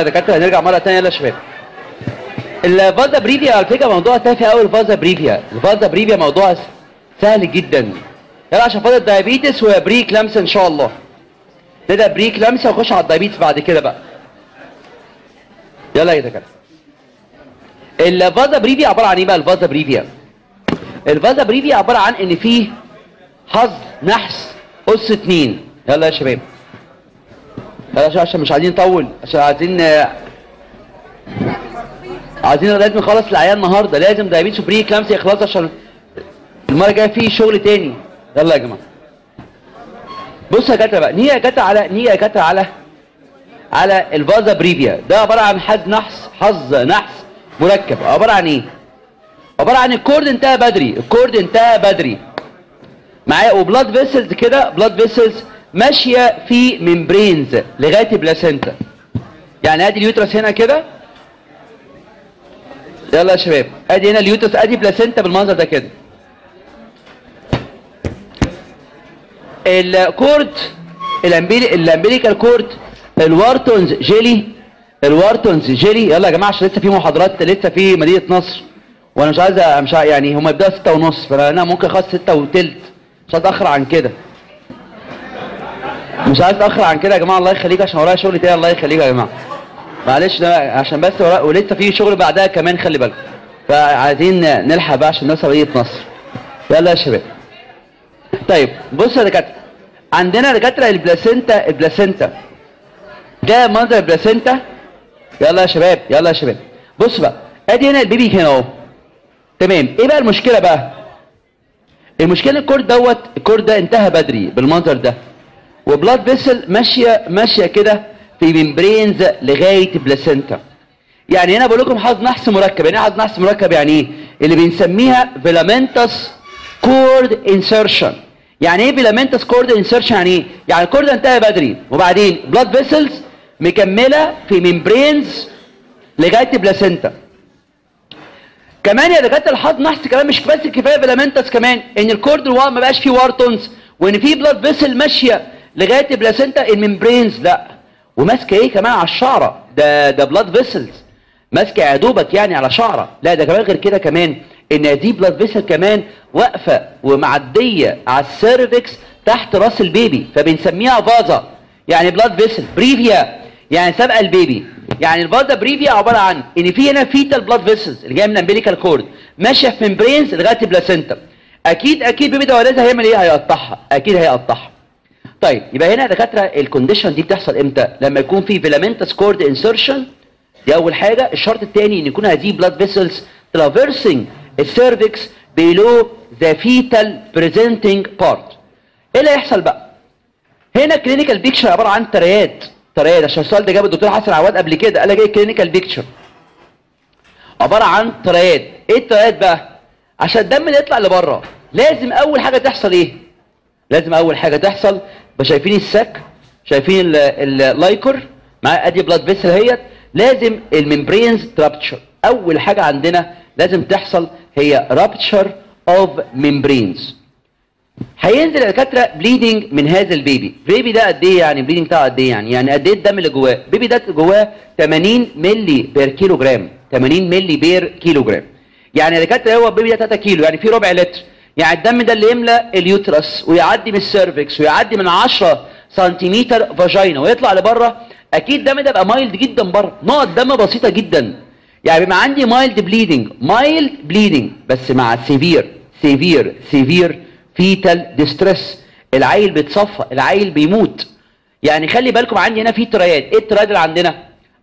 يا دكاتره هنرجع مرة ثانية شباب. ال vasa previa على فكرة موضوع تافه قوي ال vasa previa ال vasa previa موضوع سهل جدا. يلا عشان فاضل diabetes و preeclampsia إن شاء الله. نبدأ preeclampsia ونخش على ال diabetes بعد كده بقى. يلا يا دكاترة. ال vasa previa عبارة عن إيه بقى؟ ال vasa previa ال vasa previa عبارة عن إن فيه حظ نحس أس اتنين. يلا يا شباب. شباب عشان مش عايزين نطول عشان عايزين عايزين لازم نخلص العيان النهارده لازم diabetes و preeclampsia يخلص عشان المرة الجاية في شغل تاني. يلا يا جماعة. بص يا جتا بقى نيجي يا جتا على نيجي يا جتا على على ال vasa previa ده عبارة عن حظ نحس حظ نحس مركب. عبارة عن إيه؟ عبارة عن ال cord انتهى بدري ال cord انتهى بدري. معايا و blood vessels كده blood vessels ماشية في membranes لغاية placenta يعني أدي ال uterus هنا كده. يلا يا شباب. أدي هنا ال uterus أدي placenta بالمنظر ده كده. الكورد الامبيلي الأمبيليكال كورد الوارتونز جيلي الوارتونز جيلي. يلا يا جماعة عشان لسه في محاضرات لسه في مدينة نصر. وأنا مش عايز مش يعني هم يبداوا 6 ونص فأنا ممكن أخلص 6 وثلث مش أتأخر عن كده. مش عايز اتاخر عن كده يا جماعة الله يخليك عشان ورايا شغل تاني الله يخليك يا جماعة. معلش ده عشان بس ورا... ولسه في شغل بعدها كمان خلي بالكم فعايزين نلحق بقى عشان نوصل مدينه نصر يلا يا شباب. طيب بص يا دكاترة. عندنا دكاترة ال placenta ال placenta. ده منظر ال placenta؟ يلا يا شباب يلا يا شباب. بص بقى ادي هنا ال baby هنا اهو. تمام. إيه بقى المشكلة بقى؟ المشكلة ال cord دوت ال cord ده انتهى بدري بالمنظر ده. و blood vessel ماشيه ماشية كده في ممبرينز لغاية بلاسينتا يعني هنا بقول لكم حظ نحس مركب. يعني حظ نحس مركب؟ يعني إيه؟ اللي بنسميها velamentous cord insertion يعني إيه velamentous cord insertion يعني إيه؟ يعني ال cord انتهى بدري. وبعدين blood vessels مكملة في ممبرينز لغاية بلاسينتا كمان يا دكاترة الحظ نحس كمان مش بس كفاية velamentous كمان إن ال cord ما بقاش فيه Wharton's وإن في blood vessel ماشية لغاية بلاسينتا الممبرينز لا. وماسكة إيه كمان على الشعرة؟ ده ده blood vessels ماسكة يا دوبك يعني على شعرة. لا ده كمان غير كده كمان إن دي blood vessel كمان واقفة ومعدية على ال cervix تحت رأس ال baby فبنسميها vasa. يعني blood vessel previa. يعني سابقة ال baby. يعني ال vasa previa عبارة عن إن في هنا fetal blood vessels اللي جاية من ال umbilical cord ماشية في ممبرينز لغاية بلاسينتا أكيد أكيد baby ده ولادها هيعمل إيه؟ هيقطعها. أكيد هيقطعها. طيب يبقى هنا يا دكاترة ال condition دي بتحصل إمتى؟ لما يكون في velamentous cord insertion دي أول حاجة. الشرط الثاني إن يكون هذه blood vessels traversing ال cervix below the fetal presenting part. إيه اللي هيحصل بقى؟ هنا clinical picture عبارة عن triad triad عشان السؤال ده جابه الدكتور حسن عواد قبل كده. قال لك إيه clinical picture عبارة عن triad إيه ال triad بقى؟ عشان الدم اللي يطلع لبره لازم أول حاجة تحصل إيه؟ لازم أول حاجة تحصل شايفين ال sac شايفين ال liquor مع ادي blood vessel اهيت لازم ال membranes ت rupture اول حاجة عندنا لازم تحصل هي rupture of membranes. هينزل يا دكاتره bleeding من هذا ال baby. ال baby ده قد إيه يعني؟ bleeding بتاعه قد إيه يعني؟ يعني قد إيه الدم اللي جواه؟ ال baby ده جواه 80 مللي per كيلو جرام 80 مللي per كيلو جرام يعني يا دكاتره هو ال baby ده 3 كيلو. يعني في ربع لتر. يعني الدم ده اللي يملى ال uterus ويعدي من ال cervix ويعدي من 10 سنتيمتر vagina ويطلع لبرة أكيد الدم ده بقى mild جدا برة. نقط دم بسيطة جدا. يعني بيبقى عندي mild bleeding mild bleeding بس مع severe severe severe fetal distress العيل بيتصفى العيل بيموت. يعني خلي بالكم عندي هنا في triad إيه ال triad اللي عندنا؟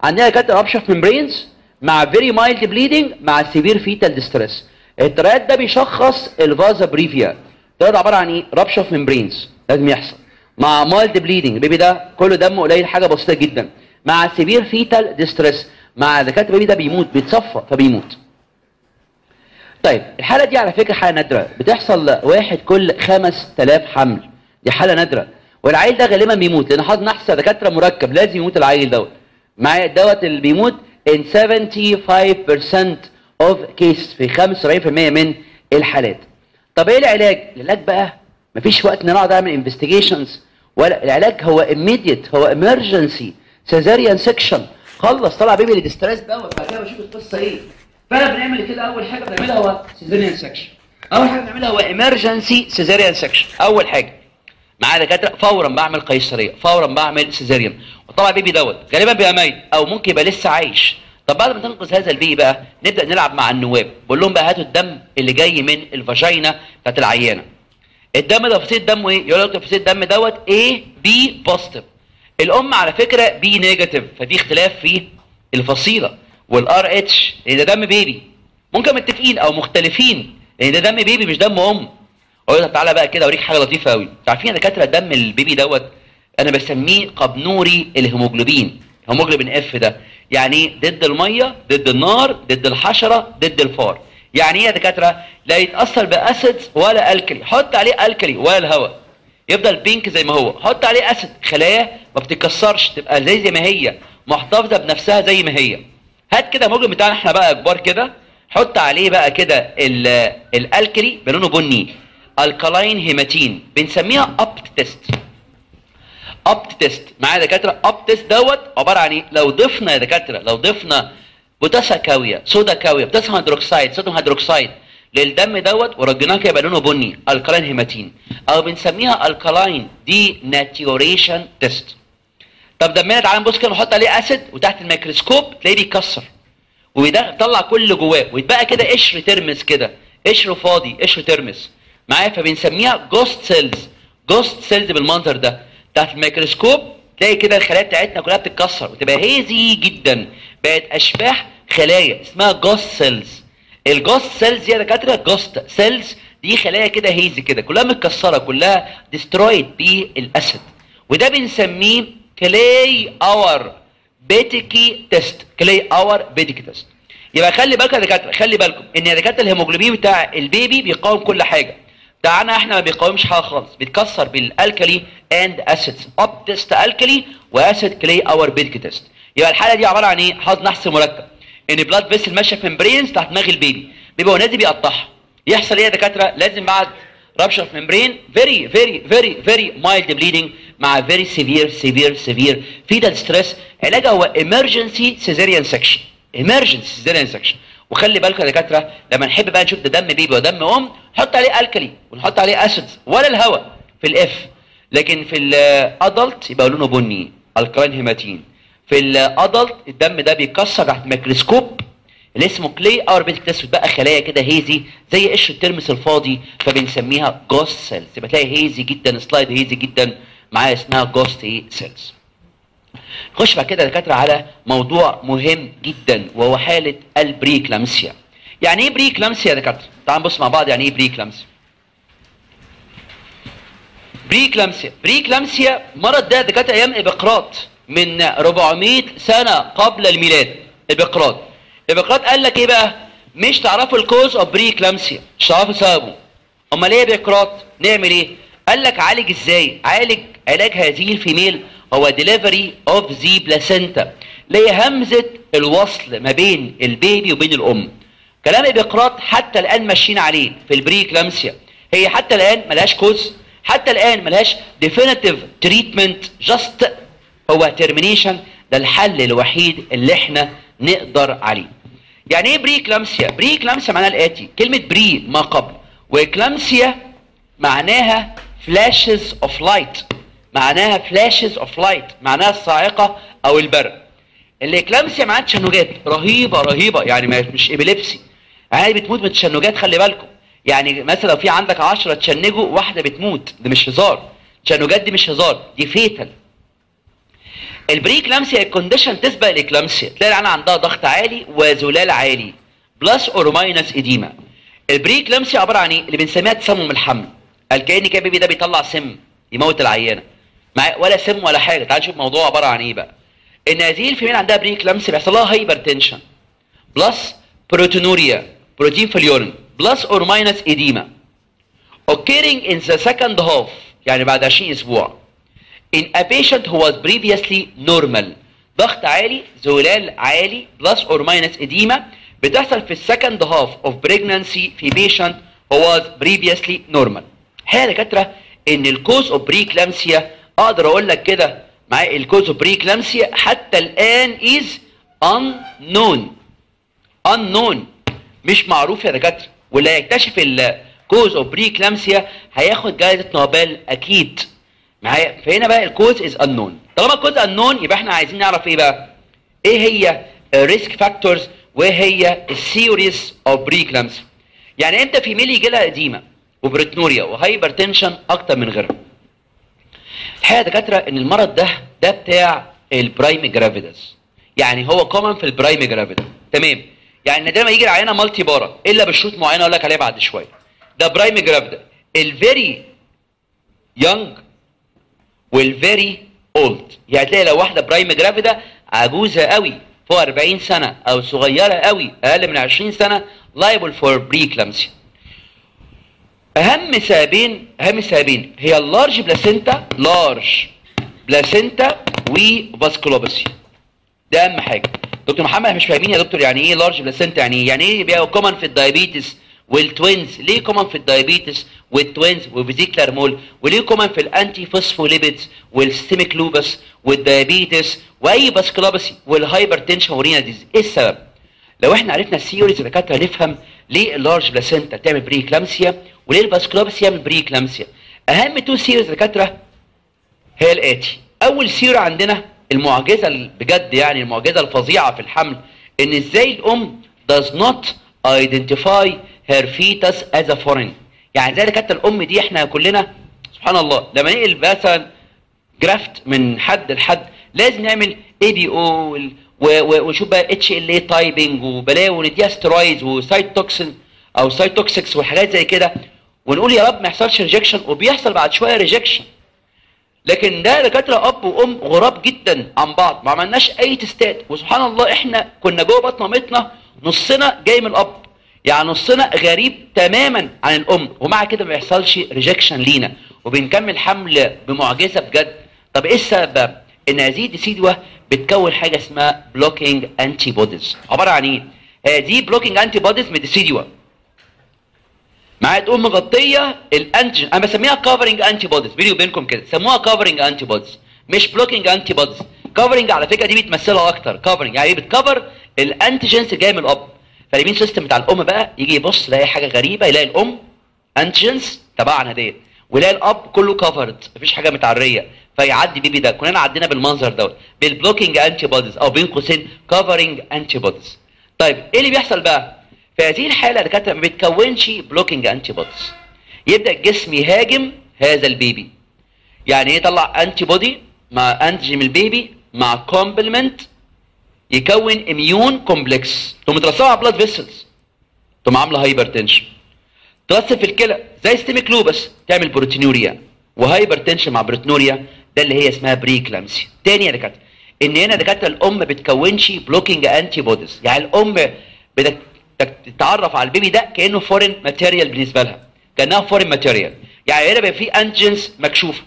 عندنا كانت rupture في membranes مع very mild bleeding مع severe fetal distress ال triad ده بيشخص ال vasa previa. ده عبارة عن إيه؟ rupture في membranes لازم يحصل. مع mild bleeding ال baby ده كله دمه قليل حاجة بسيطة جدا. مع severe fetal distress مع دكاترة ال baby ده بيموت بيتصفى فبيموت. طيب الحالة دي على فكرة حالة نادرة. بتحصل واحد كل 5000 حمل. دي حالة نادرة. والعيل ده غالبا بيموت. لأن حظ نحس دكاترة مركب. لازم يموت العيل دوت. معايا دوت اللي بيموت in 75% of cases في 75% من الحالات. طب إيه العلاج؟ العلاج بقى مفيش وقت إن أنا أقعد أعمل investigations ولا العلاج هو immediate هو emergency cesarean section. خلص طلع baby ال distress دوت بعد كده بشوف القصة إيه. فأنا بنعمل كده أول حاجة بنعملها هو cesarean section أول حاجة بنعملها هو emergency cesarean section أول حاجة معايا دكاترة فورا بعمل قيصرية فورا بعمل cesarean وطبعا baby دوت غالبا بيبقى ميت أو ممكن يبقى لسه عايش. طب بعد ما تنقذ هذا ال baby بقى نبدأ نلعب مع النواب. بقول لهم بقى هاتوا الدم اللي جاي من ال vagina بتاعت العيانة. الدم ده فصيل دمه إيه؟ يقول لك فصيل الدم دوت A B positive الأم على فكرة B negative ففي اختلاف في الفصيلة. وال RH لأن ده دم baby. ممكن متفقين أو مختلفين لأن ده دم baby مش دم أم. أقول لك تعالى بقى كده أوريك حاجة لطيفة قوي عارفين يا دكاترة دم ال baby دوت أنا بسميه قبنوري الهيموجلوبين. هيموجلوبين اف ده. يعني ضد المية ضد النار ضد الحشرة ضد الفار. يعني إيه يا دكاترة؟ لا يتأثر بأسيدز ولا ألكلي. حط عليه ألكلي ولا الهواء. يفضل بينك زي ما هو. حط عليه أسيد. خلايا ما بتتكسرش تبقى زي زي ما هي. محتفظة بنفسها زي ما هي. هات كده الموجب بتاعنا إحنا بقى كبار كده. حط عليه بقى كده الألكلي بلونه بني. alkaline hematin. بنسميها Apt test. Apt test معايا دكاترة Apt test دوت عبارة عن إيه؟ لو ضفنا يا دكاترة لو ضفنا بوتاسا كاوية صودا كاوية potassium hydroxide sodium hydroxide للدم دوت ورجيناه كده يبقى لونه بني alkaline hematin أو بنسميها alkaline denaturation test طب دمنا تعالى نبص كده نحط عليه acid وتحت الميكروسكوب تلاقيه بيتكسر ويطلع كل اللي جواه ويتبقى كده قشر ترمس كده قشر فاضي قشر ترمس. معايا؟ فبنسميها ghost cells ghost cells بالمنظر ده. تحت الميكروسكوب تلاقي كده الخلايا بتاعتنا كلها بتتكسر وتبقى hazy جدا. بقت أشباح خلايا اسمها ghost cells ال ghost cells يا دكاتره ghost cells دي خلايا كده hazy كده كلها متكسرة كلها destroyed بال acid وده بنسميه كلاي اور بيتيكي تيست كلاي اور بيتيكي تيست يبقى خلي بالكم يا دكاترة خلي بالكم إن يا دكاترة الهيموجلوبين بتاع البيبي بيقاوم كل حاجة. بتاعنا إحنا ما بيقاومش حاجة خالص. بيتكسر بال alkali and acids Apt test alkali و acid Kleihauer-Betke test يبقى الحالة دي عبارة عن إيه؟ حظ نحس مركب. إن blood vessel ماشية في membranes تحت دماغ البيبي. بيبقى هو نازل بيقطعها. يحصل إيه يا دكاترة؟ لازم بعد rupture of membrane very very very very mild bleeding مع very severe severe severe fetal distress علاجها هو emergency cesarean section emergency cesarean section وخلي بالكم يا دكاترة لما نحب بقى نشوف ده دم بيبي ودم أم نحط عليه alkali ونحط عليه acids ولا الهواء في الاف لكن في ال adult يبقى لونه بني alkaline hematin في ال adult الدم ده بيتكسر تحت الميكروسكوب اللي اسمه Kleihauer-Betke test بقى خلايا كده hazy زي قشر الترمس الفاضي فبنسميها ghost cells يبقى تلاقي hazy جدا slide hazy جدا معايا اسمها ghost cells نخش بعد كده يا دكاترة على موضوع مهم جدا وهو حالة ال preeclampsia. يعني إيه preeclampsia يا دكاترة؟ تعالوا نبص مع بعض يعني إيه preeclampsia. preeclampsia. preeclampsia مرض ده دكاترة أيام إبقراط من 400 سنة قبل الميلاد. إبقراط. إبقراط قال لك إيه بقى؟ مش تعرفوا ال cause of preeclampsia. مش تعرفوا سببه. أمال إيه إبقراط؟ نعمل إيه؟ قال لك عالج إزاي؟ عالج علاج هذه ال female هو delivery of the placenta اللي هي همزة الوصل ما بين البيبي وبين الأم؟ كلام ابقراط حتى الآن ماشيين عليه في ال preeclampsia هي حتى الآن ملهاش cause حتى الآن ملهاش definitive treatment just هو termination ده الحل الوحيد اللي إحنا نقدر عليه. يعني إيه preeclampsia preeclampsia معناها الآتي. كلمة pre ما قبل. و eclampsia معناها flashes of light معناها flashes of light معناها الصاعقة أو البرق. ال eclampsia معناها تشنجات رهيبة رهيبة يعني مش epilepsy يعني بتموت من التشنجات خلي بالكم. يعني مثلا لو في عندك 10 تشنجوا واحدة بتموت. ده مش هزار. التشنجات دي مش هزار دي fatal ال preeclampsia ال condition تسبق ال eclampsia. تلاقي العيال عندها ضغط عالي وزلال عالي. plus or minus edema ال preeclampsia عبارة عن إيه؟ اللي بنسميها تسمم الحمل. قال كان كده بيبي ده بيطلع سم يموت العيانة. ولا سم ولا حاجة. تعال نشوف الموضوع عبارة عن إيه بقى. إن هذه ال female عندها preeclampsia بيحصل لها hypertension plus proteinuria بروتين في ال urine plus or minus edema occurring in the second half يعني بعد 20 أسبوع. In a patient who was previously normal. ضغط عالي زلال عالي plus or minus edema. بتحصل في ال second half of pregnancy في patient who was previously normal. الحقيقة يا دكاترة إن ال cause of preeclampsia أقدر أقول لك كده معايا ال cause of preeclampsia حتى الآن is unknown. Unknown. مش معروف يا دكاترة. واللي هيكتشف ال cause of preeclampsia هياخد جائزة نوبل أكيد. معايا؟ فهنا بقى ال cause is unknown. طالما ال cause unknown يبقى إحنا عايزين نعرف إيه بقى؟ إيه هي ال risk factors وايه هي ال theories of preeclampsia يعني إمتى female يجي لها edema و proteinuria و hypertension أكتر من غيرها؟ الحقيقة يا دكاتره إن المرض ده ده بتاع ال primigravidas يعني هو common في ال primigravida تمام؟ يعني نادرا ما يجي العيانة multipara إلا بشروط معينة أقول لك عليها بعد شوية. ده primigravida ال very young وال very old يعني تلاقي لو واحدة primigravida عجوزة قوي فوق 40 سنة أو صغيرة قوي أقل من 20 سنة liable for preeclampsia أهم سببين أهم سببين. هي ال large placenta large placenta و vasculopathy. ده أهم حاجة. دكتور محمد مش فاهمين يا دكتور يعني إيه large placenta؟ يعني إيه يعني إيه common في ال diabetes وال twins؟ ليه common في ال diabetes وال twins و vesicular mole؟ وليه common في ال antiphospholipids وال systemic lupus وال diabetes وأي vasculopathy وال hypertension و renal disease إيه السبب؟ لو إحنا عرفنا ال theories دكاتره نفهم ليه ال large placenta تعمل preeclampsia وليه ال vasculopathy يعمل preeclampsia أهم two theories دكاتره هي الآتي. أول theory عندنا المعجزة بجد يعني المعجزة الفظيعة في الحمل إن إزاي الأم does not identify her fetus as a foreign. يعني زي كانت الأم دي إحنا كلنا سبحان الله لما ننقل مثلا graft من حد لحد لازم نعمل ABO ونشوف بقى HLA typing وبلاوي ونديها steroids و cytotoxin أو cytotoxics وحاجات زي كده. ونقول يا رب ما يحصلش rejection وبيحصل بعد شوية rejection لكن ده دكاترة أب وأم أغراب جدا عن بعض ما عملناش أي تستات وسبحان الله إحنا كنا جوه بطن مامتنا نصنا جاي من الأب. يعني نصنا غريب تماما عن الأم. ومع كده ما بيحصلش rejection لينا. وبنكمل حمل بمعجزة بجد. طب إيه السبب؟ إن هذه ال decidua بتكون حاجة اسمها blocking antibodies عبارة عن إيه؟ هذه blocking antibodies من ال decidua معايا تقوم مغطيه ال antigen أنا بسميها covering antibodies بيني وبينكم كده. سموها covering antibodies مش blocking antibodies covering على فكرة دي بتمثلها أكتر. covering يعني بتكفر ال antigens اللي جاية من الأب. فال immune system بتاع الأم بقى يجي يبص يلاقي حاجة غريبة يلاقي الأم antigens تبعنا ديت. ويلاقي الأب كله covered مفيش حاجة متعرية. فيعدي بيبي ده. كلنا عدينا بالمنظر دوت. بال blocking antibodies أو بين قوسين. covering antibodies طيب إيه اللي بيحصل بقى؟ في هذه الحالة الدكاتره ما بتكونش blocking antibodies يبدأ الجسم يهاجم هذا البيبي. يعني يطلع antibody مع antigen البيبي مع complement يكون immune complex تقوم مترسبه على blood vessels تقوم عاملة hypertension في الكلى زي systemic lupus تعمل proteinuria و hypertension مع proteinuria ده اللي هي اسمها preeclampsia تاني يا دكاترة إن هنا دكاترة الأم ما بتكونش blocking antibodies يعني الأم بتتعرف على البيبي ده كأنه foreign material بالنسبة لها. كأنها foreign material يعني هنا بيبقى في antigens مكشوفة.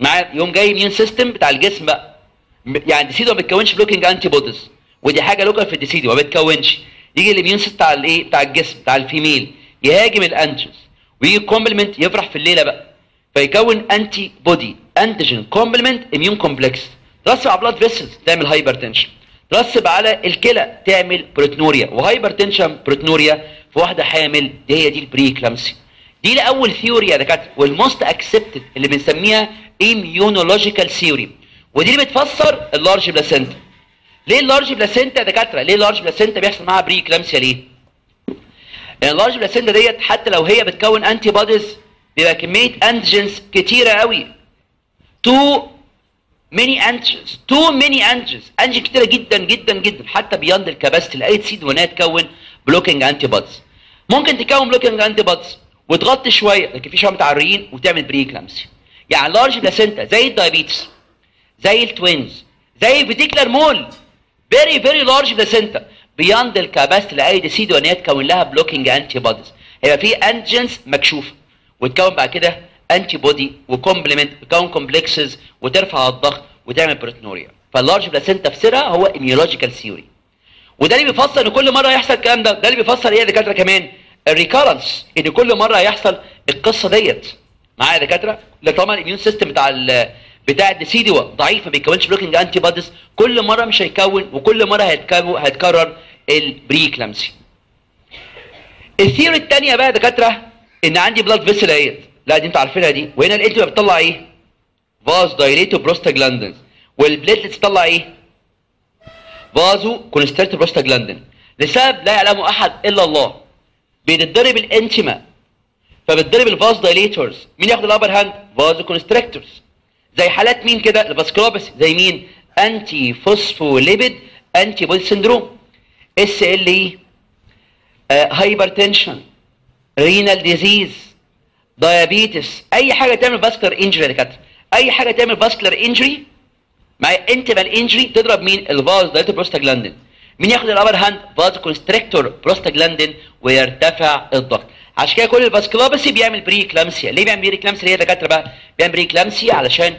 مع يوم جاي immune system بتاع الجسم بقى. يعني ال decidua ما بتكونش blocking antibodies ودي حاجة local في ال decidua ما بتكونش. يجي ال immune system بتاع الايه بتاع الجسم بتاع ال female. يهاجم ال antigens ويجي complement يفرح في الليلة بقى. فيكون antibody antigen complement immune complex ترسب على blood vessels تعمل hypertension ترسب على الكلى تعمل proteinuria و hypertension proteinuria في واحدة حامل دي هي دي ال preeclampsia دي لأول theory يا دكاترة وال most accepted اللي بنسميها immunological theory ودي اللي بتفسر ال large placenta ليه ال large placenta يا دكاترة؟ ليه ال large placenta بيحصل معاها preeclampsia ليه؟ يعني ال large placenta ديت حتى لو هي بتكون antibodies بيبقى كمية antigens كتيرة قوي. too many antigens too many antigens antigen كتيرة جدا جدا جدا. حتى beyond ال capacity لأي decidua وانها تكون blocking antibodies ممكن تكون blocking antibodies وتغطي شوية لكن في شوية متعريين وتعمل preeclampsia يعني large placenta زي ال diabetes زي ال twins زي vesicular mole very very large placenta beyond ال capacity لأي decidua ان هي تكون لها blocking antibodies هيبقى في antigens مكشوفة. وتكون بعد كده antibody و complement تكون complexes وترفع الضغط وتعمل proteinuria فال large placenta تفسيرها هو immunological theory وده اللي بيفسر إن كل مرة يحصل الكلام ده ده اللي بيفسر إيه يا دكاترة كمان؟ ال recurrence إن كل مرة يحصل القصة ديت. معايا يا دكاترة؟ طالما ال immune system بتاع بتاع الدي دي ضعيف ما بيكونش blocking antibodies كل مرة مش هيكون وكل مرة هيتكرر هيتكرر ال preeclampsia ال theory الثانية بقى يا دكاترة إن عندي blood vessel اهيت لا دي أنتوا عارفينها دي. وهنا ال intima بتطلع إيه؟ vasodilator prostaglandins وال platelets تطلع إيه؟ vasoconstrictor prostaglandin لسبب لا يعلمه أحد إلا الله. بيتضرب ال intima فبتضرب ال vasodilators مين ياخد ال upper hand؟ vasoconstrictors. زي حالات مين كده؟ ال vasculopathies زي مين؟ antiphospholipid antibody syndrome SLE hypertension renal disease diabetes أي حاجة تعمل vascular injury يا دكاترة. أي حاجة تعمل vascular injury مع intimal injury تضرب مين؟ ال vasodilator prostaglandin مين ياخد ال upper hand vasoconstrictor prostaglandin ويرتفع الضغط. عشان كده كل ال vasculopathy بيعمل preeclampsia ليه بيعمل preeclampsia ليه يا دكاترة بقى؟ بيعمل preeclampsia علشان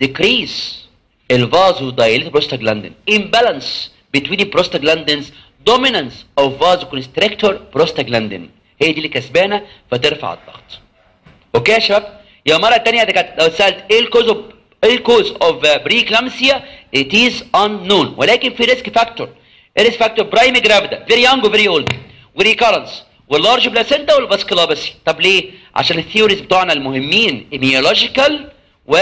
decrease ال vasodilator prostaglandin. imbalance between the prostaglandins dominance of vasoconstrictor prostaglandin. هي دي اللي كسبانة فترفع الضغط. okay يا شباب؟ يا ثانية يا دكاتره لو اتسالت إيه ال cause of إيه ال cause of preeclampsia it is unknown. ولكن في risk factor ال risk factor primigravida very young و very old و recurrence وال large placenta وال vasculopathy طب ليه؟ عشان ال theories بتوعنا المهمين immunological و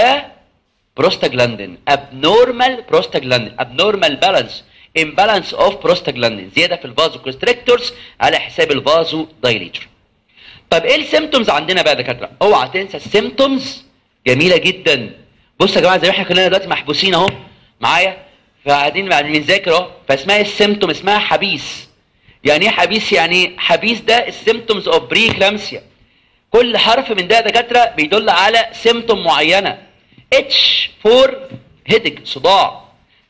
prostaglandin abnormal prostaglandin abnormal balance. Imbalance of prostaglandin. زيادة في ال vasoconstrictors على حساب ال vasodilator طب إيه ال symptoms عندنا بقى يا دكاترة؟ اوعى تنسى ال symptoms جميلة جدا. بصوا يا جماعة زي ما إحنا كلنا دلوقتي محبوسين اهو معايا؟ فقاعدين بنذاكر اهو فاسمها ال symptom اسمها حبيس. يعني إيه حبيس؟ يعني حبيس ده ال symptoms of preeclampsia كل حرف من ده دكاترة بيدل على symptom معينة. H for headache صداع.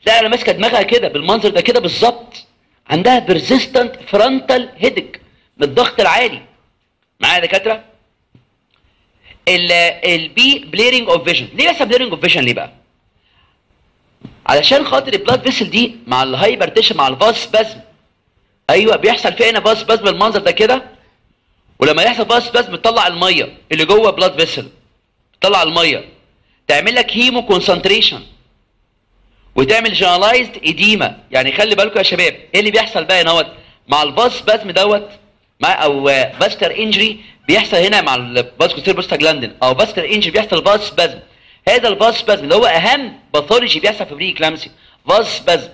لا أنا ماسكة دماغها كده بالمنظر ده كده بالظبط. عندها persistent frontal headache من الضغط العالي. معايا يا دكاترة؟ البي blurring of vision ليه بس blurring of vision ليه بقى؟ علشان خاطر ال blood vessel دي مع ال hypertension مع ال vasospasm. أيوه بيحصل فيها هنا vasospasm بالمنظر ده كده. ولما يحصل vasospasm بتطلع المية اللي جوه blood vessel بتطلع المية. تعمل لك hemoconcentration وتعمل generalized edema يعني خلي بالكم يا شباب إيه اللي بيحصل بقى هنا مع ال vasospasm دوت مع أو vascular injury بيحصل هنا مع ال vascular prostaglandin أو vascular injury بيحصل vasospasm هذا ال vasospasm اللي هو أهم pathology بيحصل في pre-eclampsia vasospasm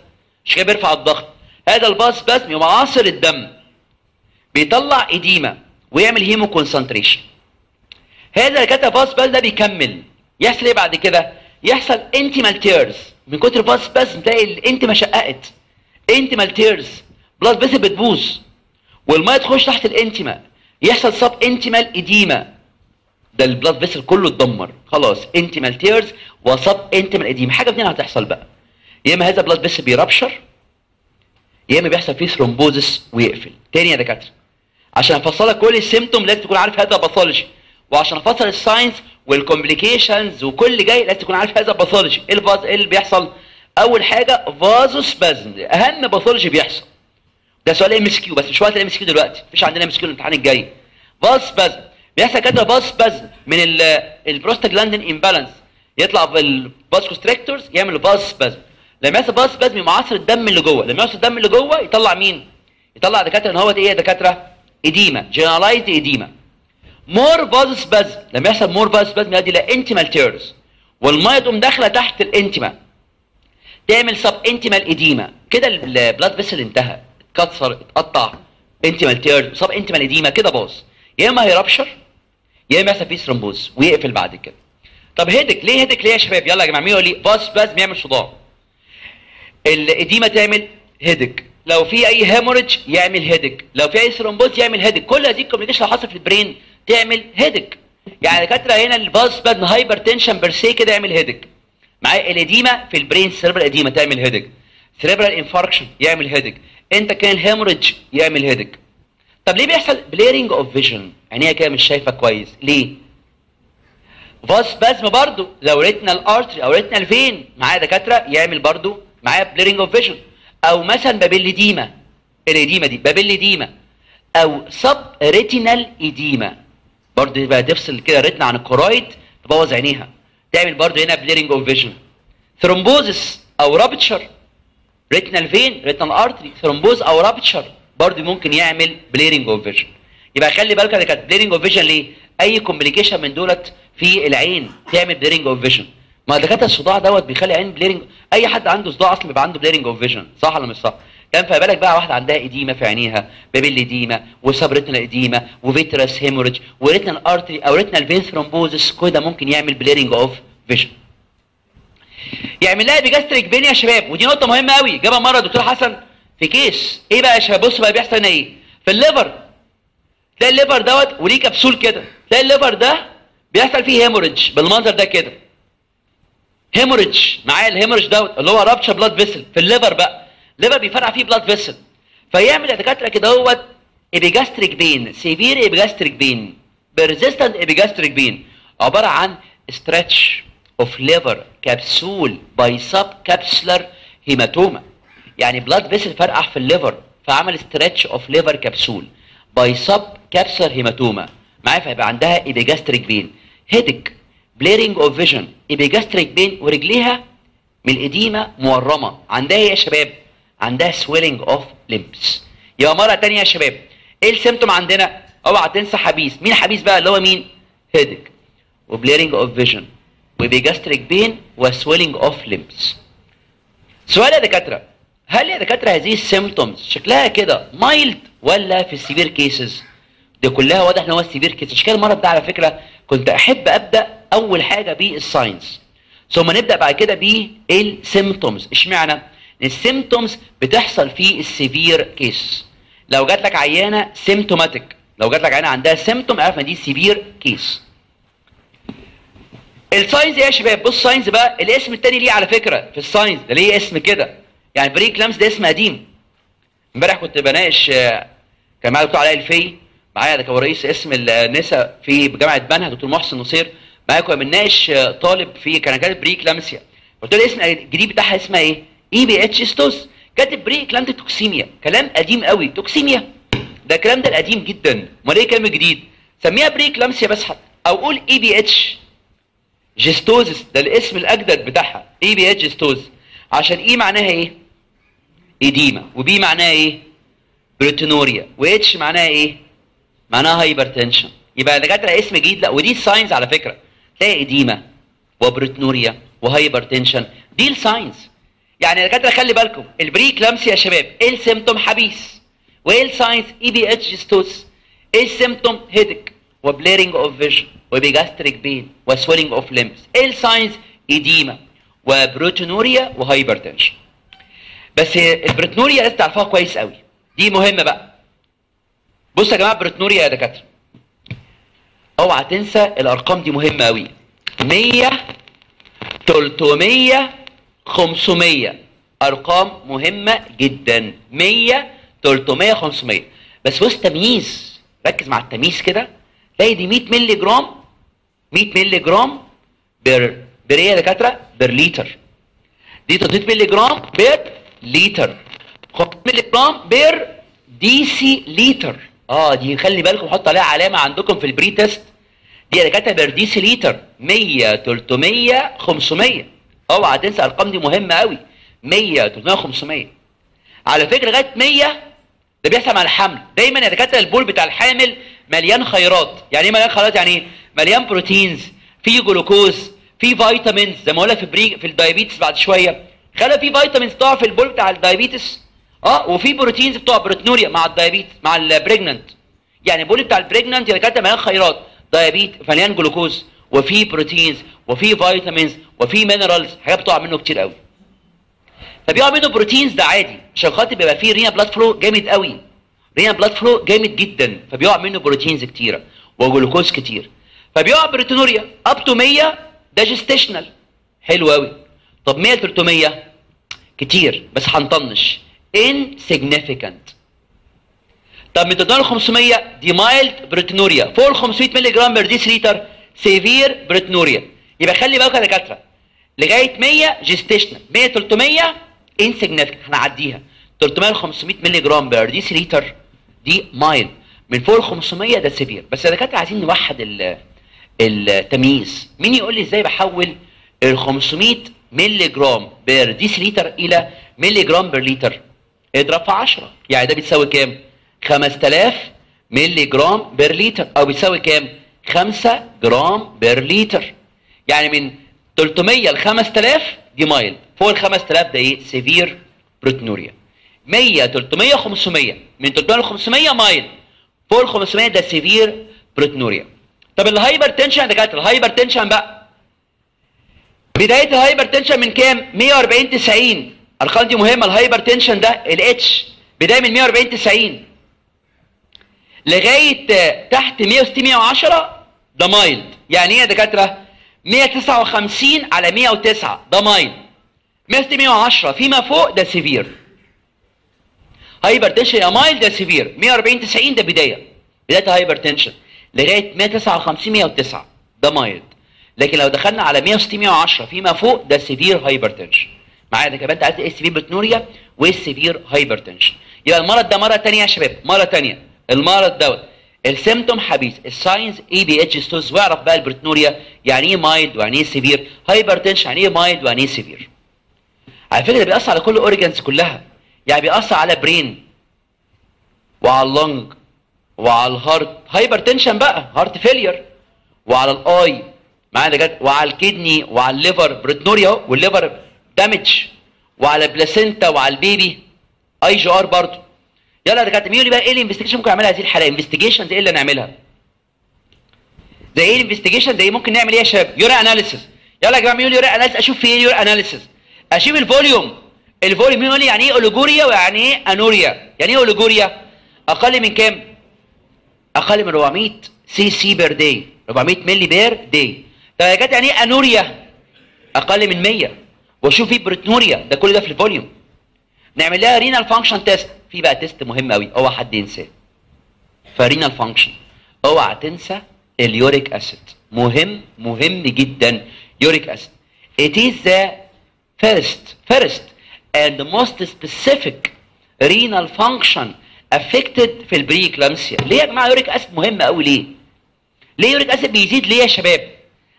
مش كده بيرفع الضغط. هذا ال vasospasm يقوم عاصر الدم بيطلع edema ويعمل hemoconcentration هذا اللي كتب vasospasm ده بيكمل. يحصل إيه بعد كده؟ يحصل intimal tears من كتر ال vasospasm تلاقي ال intima شققت. intimal tears blood vessel بتبوظ. والمية تخش تحت ال intima يحصل subintimal edema ده ال blood vessel كله اتدمر. خلاص intimal tears و subintimal edema حاجة اتنين هتحصل بقى. يا إما هذا blood vessel بي rupture يا إما بيحصل فيه thrombosis ويقفل. تاني يا دكاترة. عشان أفصلك كل ال symptom لازم تكون عارف هذا pathology وعشان أفصل ال signs وال complications وكل جاي لازم تكون عارف هذا pathology إيه ال vaso؟ إيه اللي بيحصل؟ أول حاجة vasospasm أهم pathology بيحصل. ده سؤال MCQ بس مش وقت ال MCQ دلوقتي. مفيش عندنا MCQ الامتحان الجاي. vasospasm بيحصل كده vasospasm من ال prostaglandin imbalance يطلع بال vasoconstrictors يعمل vasospasm لما يحصل vasospasm يقوم عصر الدم اللي جوه. لما يوصل الدم اللي جوه يطلع مين؟ يطلع دكاترة. إن هو إيه دكاترة؟ edema generalized edema more vasospasm لما يحصل more vasospasm يؤدي إلى intimal tears والمية تقوم داخلة تحت ال intima تعمل subintimal edema كده ال blood vessel انتهى. اتكسر اتقطع intimal tears subintimal edema كده باظ. يا إما هي rupture يا إما يحصل فيه thrombosis ويقفل بعد كده. طب headache ليه؟ headache ليه يا شباب؟ يلا يا جماعة مين يقول لي vasospasm بيعمل صداع. ال edema تعمل headache. لو في أي hemorrhage يعمل headache. لو في أي thrombosis يعمل headache. كل هذه ال complication لو حصل في ال brain تعمل هيدك. يعني دكاتره هنا الباس باد هايبر تنشن بيرسي كده يعمل هيدك. معايا؟ الإديمة في البرين سيربرال إديمة تعمل هيدك. سيربرال انفاركشن يعمل هيدك. انت كان هيموريدج يعمل هيدك طب ليه بيحصل بليرنج اوف فيجن عينيها كده مش شايفة كويس. ليه؟ فاس بازم برضو لو ريتنال ارتري أو ريتنال فين معايا دكاترة يعمل برضو معايا بليرنج اوف فيجن أو مثلا بابيل ديما ال edema دي؟ papilledema أو subretinal edema برضو يبقى تفصل كده retina عن ال choroid تبوظ عينيها. تعمل برضه هنا blurring of vision thrombosis أو rupture retinal vein retinal artery thrombosis أو rupture برضه ممكن يعمل blurring of vision يبقى خلي بالك ده كانت blurring of vision ليه؟ أي complication من دولت في العين تعمل blurring of vision ما دكاترة الصداع دوت بيخلي عين blurring أي حد عنده صداع أصلا بيبقى عنده blurring of vision صح ولا مش صح؟ كان في بالك بقى واحدة عندها edema في عينيها papilledema و subretinal edema و vitreous hemorrhage و retinal artery أو retinal vein thrombosis كل ده ممكن يعمل blurring of vision يعمل لها epigastric pain يا شباب ودي نقطة مهمة قوي جابها مرة دكتور حسن في case. إيه بقى يا شباب؟ بص بقى بيحصل هنا إيه؟ في ال liver. تلاقي ال liver دوت وليه كبسول كده. تلاقي ال liver ده بيحصل فيه hemorrhage بالمنظر ده كده. hemorrhage معايا ال hemorrhage دوت اللي هو rupture blood vessel في ال liver بقى. ال liver بيفرقع فيه blood vessel فيعمل يا دكاترة كده هوت epigastric pain severe epigastric pain persistent epigastric pain عبارة عن stretch liver capsule by subcapsular hematoma يعني blood vessel فرقع في ال liver فعمل of liver capsule by subcapsular hematoma معايا؟ فيبقى عندها epigastric pain headache blurring of vision epigastric pain ورجليها من ال edema مورمة. عندها إيه يا شباب؟ عندها swelling of limbs يبقى مرة تانية يا شباب إيه ال symptom عندنا؟ أوعى تنسى حبيس. مين حبيس بقى؟ اللي هو مين؟ headache و blurring of vision و epigastric pain و swelling of limbs. سؤال يا دكاترة هل يا دكاترة هذه ال symptoms شكلها كده mild ولا في ال severe cases دي كلها واضح إن هو ال severe عشان كده المره ده على فكرة كنت أحب أبدأ أول حاجة بال signs ثم نبدأ بعد كده بال symptoms اشمعنى؟ ال symptoms بتحصل في ال severe case لو جات لك عيانة symptomatic لو جات لك عيانة عندها symptom اعرف ان دي severe case ال signs يا شباب بص signs بقى الاسم التاني ليه على فكرة في ال signs ده ليه اسم كده. يعني بري كلامس ده اسم قديم. امبارح كنت بناقش آه، كان معايا دكتور علاء الفي معايا ده كان رئيس اسم النساء في جامعة بنها دكتور محسن نصير. معايا كنا بنناقش آه، طالب في كان كاتب بري كلامسيا قلت له الاسم الجديد بتاعها اسمها إيه؟ اي بي اتش ستوس كاتب بري كلامتيك توكسيميا. كلام قديم قوي توكسيميا. ده الكلام ده القديم جدا. امال إيه كلام جديد؟ سميها بري كلامسيا بس حتى أو قول اي بي اتش gestosis ده الاسم الأجدد بتاعها EPH gestosis عشان E معناها إيه؟ edema و P معناها إيه؟ proteinuria و H معناها إيه؟ معناها hypertension. يبقى دكاترة اسم جديد لا ودي ال signs على فكرة. تلاقي edema و proteinuria و hypertension. دي ال signs. يعني يا دكاترة خلي بالكم ال preeclampsia يا شباب إيه ال symptom حبيس. وإيه ال signs؟ EPH gestosis إيه السيمتوم هيدك وبليرنج اوف فيجن وبيجاستريك بين وسويلنج اوف ليمبس إيه ال signs edema و proteinuria و hypertension بس ال proteinuria لازم تعرفوها كويس قوي. دي مهمة بقى. بصوا يا جماعة ال proteinuria يا دكاترة. اوعى تنسى الأرقام دي مهمة قوي. 100 300 500 أرقام مهمة جدا. 100 300 500 بس بص تمييز. ركز مع التمييز كده. تلاقي دي 100 مللي جرام 100 مللي جرام per per إيه يا دكاترة؟ per لتر دي 300 مللي جرام per لتر 500 مللي جرام per deciliter آه دي خلي بالكم حط عليها علامة عندكم في ال pretest. دي يا دكاترة per deciliter 100 300 500 اوعى تنسى الأرقام دي مهمة قوي 100 300 500 على فكرة لغاية 100 ده بيحصل مع الحمل. دايما يا دكاترة البول بتاع الحامل مليان خيرات. يعني إيه مليان خيرات؟ يعني مليان proteins فيه جلوكوز فيه vitamins زي ما قلنا في بري في ال diabetes بعد شوية. خلى فيه vitamins تقع في البول بتاع ال diabetes. آه وفي proteins بتوع proteinuria مع ال diabetes مع ال pregnant يعني البول بتاع ال pregnant يا دكاترة مليان خيرات. دايما مليان جلوكوز وفي proteins وفي vitamins وفي minerals حاجات بتقع منه كتير قوي. فبيقع منه proteins ده عادي. عشان خاطر بيبقى فيه renal blood flow جامد قوي. renal blood flow جامد جدا فبيقع منه proteins كتيرة وجلوكوز كتير. فبيقع proteinuria up to 100 ده gestational حلو قوي طب 100 300 كتير بس هنطنش. insignificant. طب من 300 ل 500 دي mild proteinuria فوق ال 500 مللي جرام per deciliter severe proteinuria يبقى خلي بالك يا دكاترة. لغاية 100 gestational 100 300 insignificant هنعديها. 300 ل 500 مللي جرام per deciliter دي mild من فوق ال 500 ده severe بس يا دكاترة عايزين نوحد ال- التمييز. مين يقول لي إزاي بحول ال 500 مللي جرام per deciliter إلى مللي جرام per لتر اضرب في 10 يعني ده بتساوي كام؟ 5000 مللي جرام per لتر أو بيساوي كام؟ 5 جرام per لتر يعني من 300 ل 5000 دي mild. فوق ال 5000 ده إيه؟ severe proteinuria 100 300 500 من 300 ل 500 mild فوق ال 500 ده severe proteinuria طب ال hypertension يا دكاترة ال hypertension بقى. بداية ال hypertension من كام؟ 140 90 الأرقام دي مهمة ال hypertension ده ال H بداية من 140 90 لغاية تحت 160 110 ده mild يعني إيه يا دكاترة؟ 159 على 109 ده mild 160 110 فيما فوق ده severe. hypertension يا mild ده severe 140 90 ده بداية. بداية hypertension لغايه 159 109 ده mild لكن لو دخلنا على 160 110 فيما فوق ده severe hypertension معايا ده كمان إيه ال severe proteinuria وايه ال severe hypertension يبقى المرض ده مرة ثانية يا شباب. مرة ثانية المرض دوت. ال symptom حبيس. ال signs EPH gestosis واعرف بقى ال proteinuria. يعني إيه mild ويعني إيه severe hypertension يعني إيه mild ويعني إيه severe على فكرة ده بيأثر على كل ال organs كلها. يعني بيأثر على brain وعلى ال lung وعلى ال heart hypertension بقى heart failure وعلى ال eye معانا جد وعلى ال kidney وعلى ال liver proteinuria وال liver damage وعلى ال placenta وعلى البيبي IUGR برضه. يلا يا دكاترة مين بقى؟ إيه ال investigation ممكن اعملها هذه الحالة؟ investigation إيه اللي نعملها؟ زي إيه ال investigation زي ممكن نعمل إيه يا شباب؟ urine analysis يلا يا جماعة مين urine analysis أشوف في إيه urine analysis أشوف ال volume ال volume مين لي يعني إيه oliguria ويعني إيه anuria؟ يعني إيه oliguria أقل من كام؟ أقل من 400 cc per day. 400 مللي per day. طب يا جت يعني إيه anuria؟ أقل من 100 واشوف في proteinuria ده كل ده في ال volume. نعمل لها renal function test في بقى test مهم قوي أوعى حد ينساه. ف renal function أوعى تنسى ال uric acid. مهم مهم جدا. uric acid. It is the first first and most specific renal function affected في ال preeclampsia ليه يا جماعة؟ uric acid مهم قوي ليه؟ ليه uric acid بيزيد ليه يا شباب؟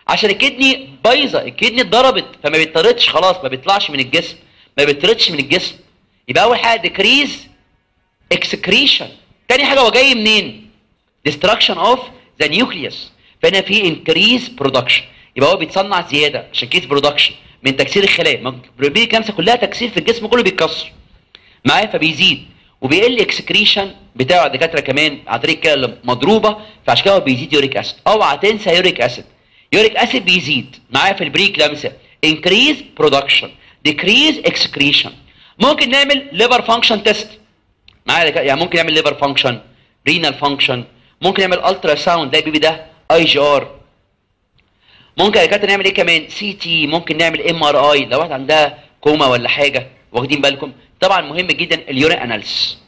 عشان ال kidney بايظة ال kidney اتضربت فما بيطردش خلاص ما بيطلعش من الجسم ما بيطردش من الجسم. يبقى أول حاجة decrease excretion تاني حاجة هو جاي منين؟ destruction of the nucleus. فهنا في increase production. يبقى هو بيتصنع زيادة عشان increase production من تكسير الخلايا. البري eclampsia كلها تكسير في الجسم كله بيتكسر. معايا؟ فبيزيد. وبيقل excretion بتاع الدكاترة كمان عن طريق كده مضروبة فعشان كده بيزيد uric acid اوعى تنسى uric acid uric acid بيزيد. معايا في ال pre-eclampsia increase production. decrease excretion. ممكن نعمل liver function test معايا يعني ممكن نعمل liver function renal function ممكن نعمل ultrasound ده ال baby ده IUGR ممكن يا دكاترة نعمل إيه كمان؟ CT ممكن نعمل MRI لو واحد عندها كوما ولا حاجة واخدين بالكم؟ طبعا مهم جدا ال urine analysis.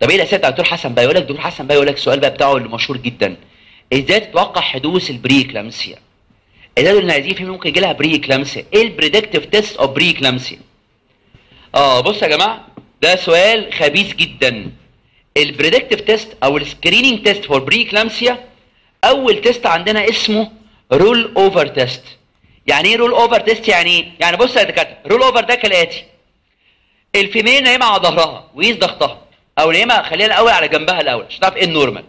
طب إيه الاسئله بتاع الدكتور حسن بقى يقول لك دكتور حسن بقى يقول لك السؤال بقى بتاعه اللي مشهور جدا. إزاي تتوقع حدوث ال pre-eclampsia إزاي فيه ممكن يجي لها pre-eclampsia إيه ال predictive test of pre-eclampsia آه بص يا جماعة ده سؤال خبيث جدا. ال predictive test أو ال screening test for pre-eclampsia أول test عندنا اسمه roll over test يعني إيه roll over test يعني إيه يعني بص يا دكاترة roll over ده كالآتي. ال female نايمه على ظهرها وقيس ضغطها أو نايمه خليها الأول على جنبها الأول عشان تعرف إيه ال normal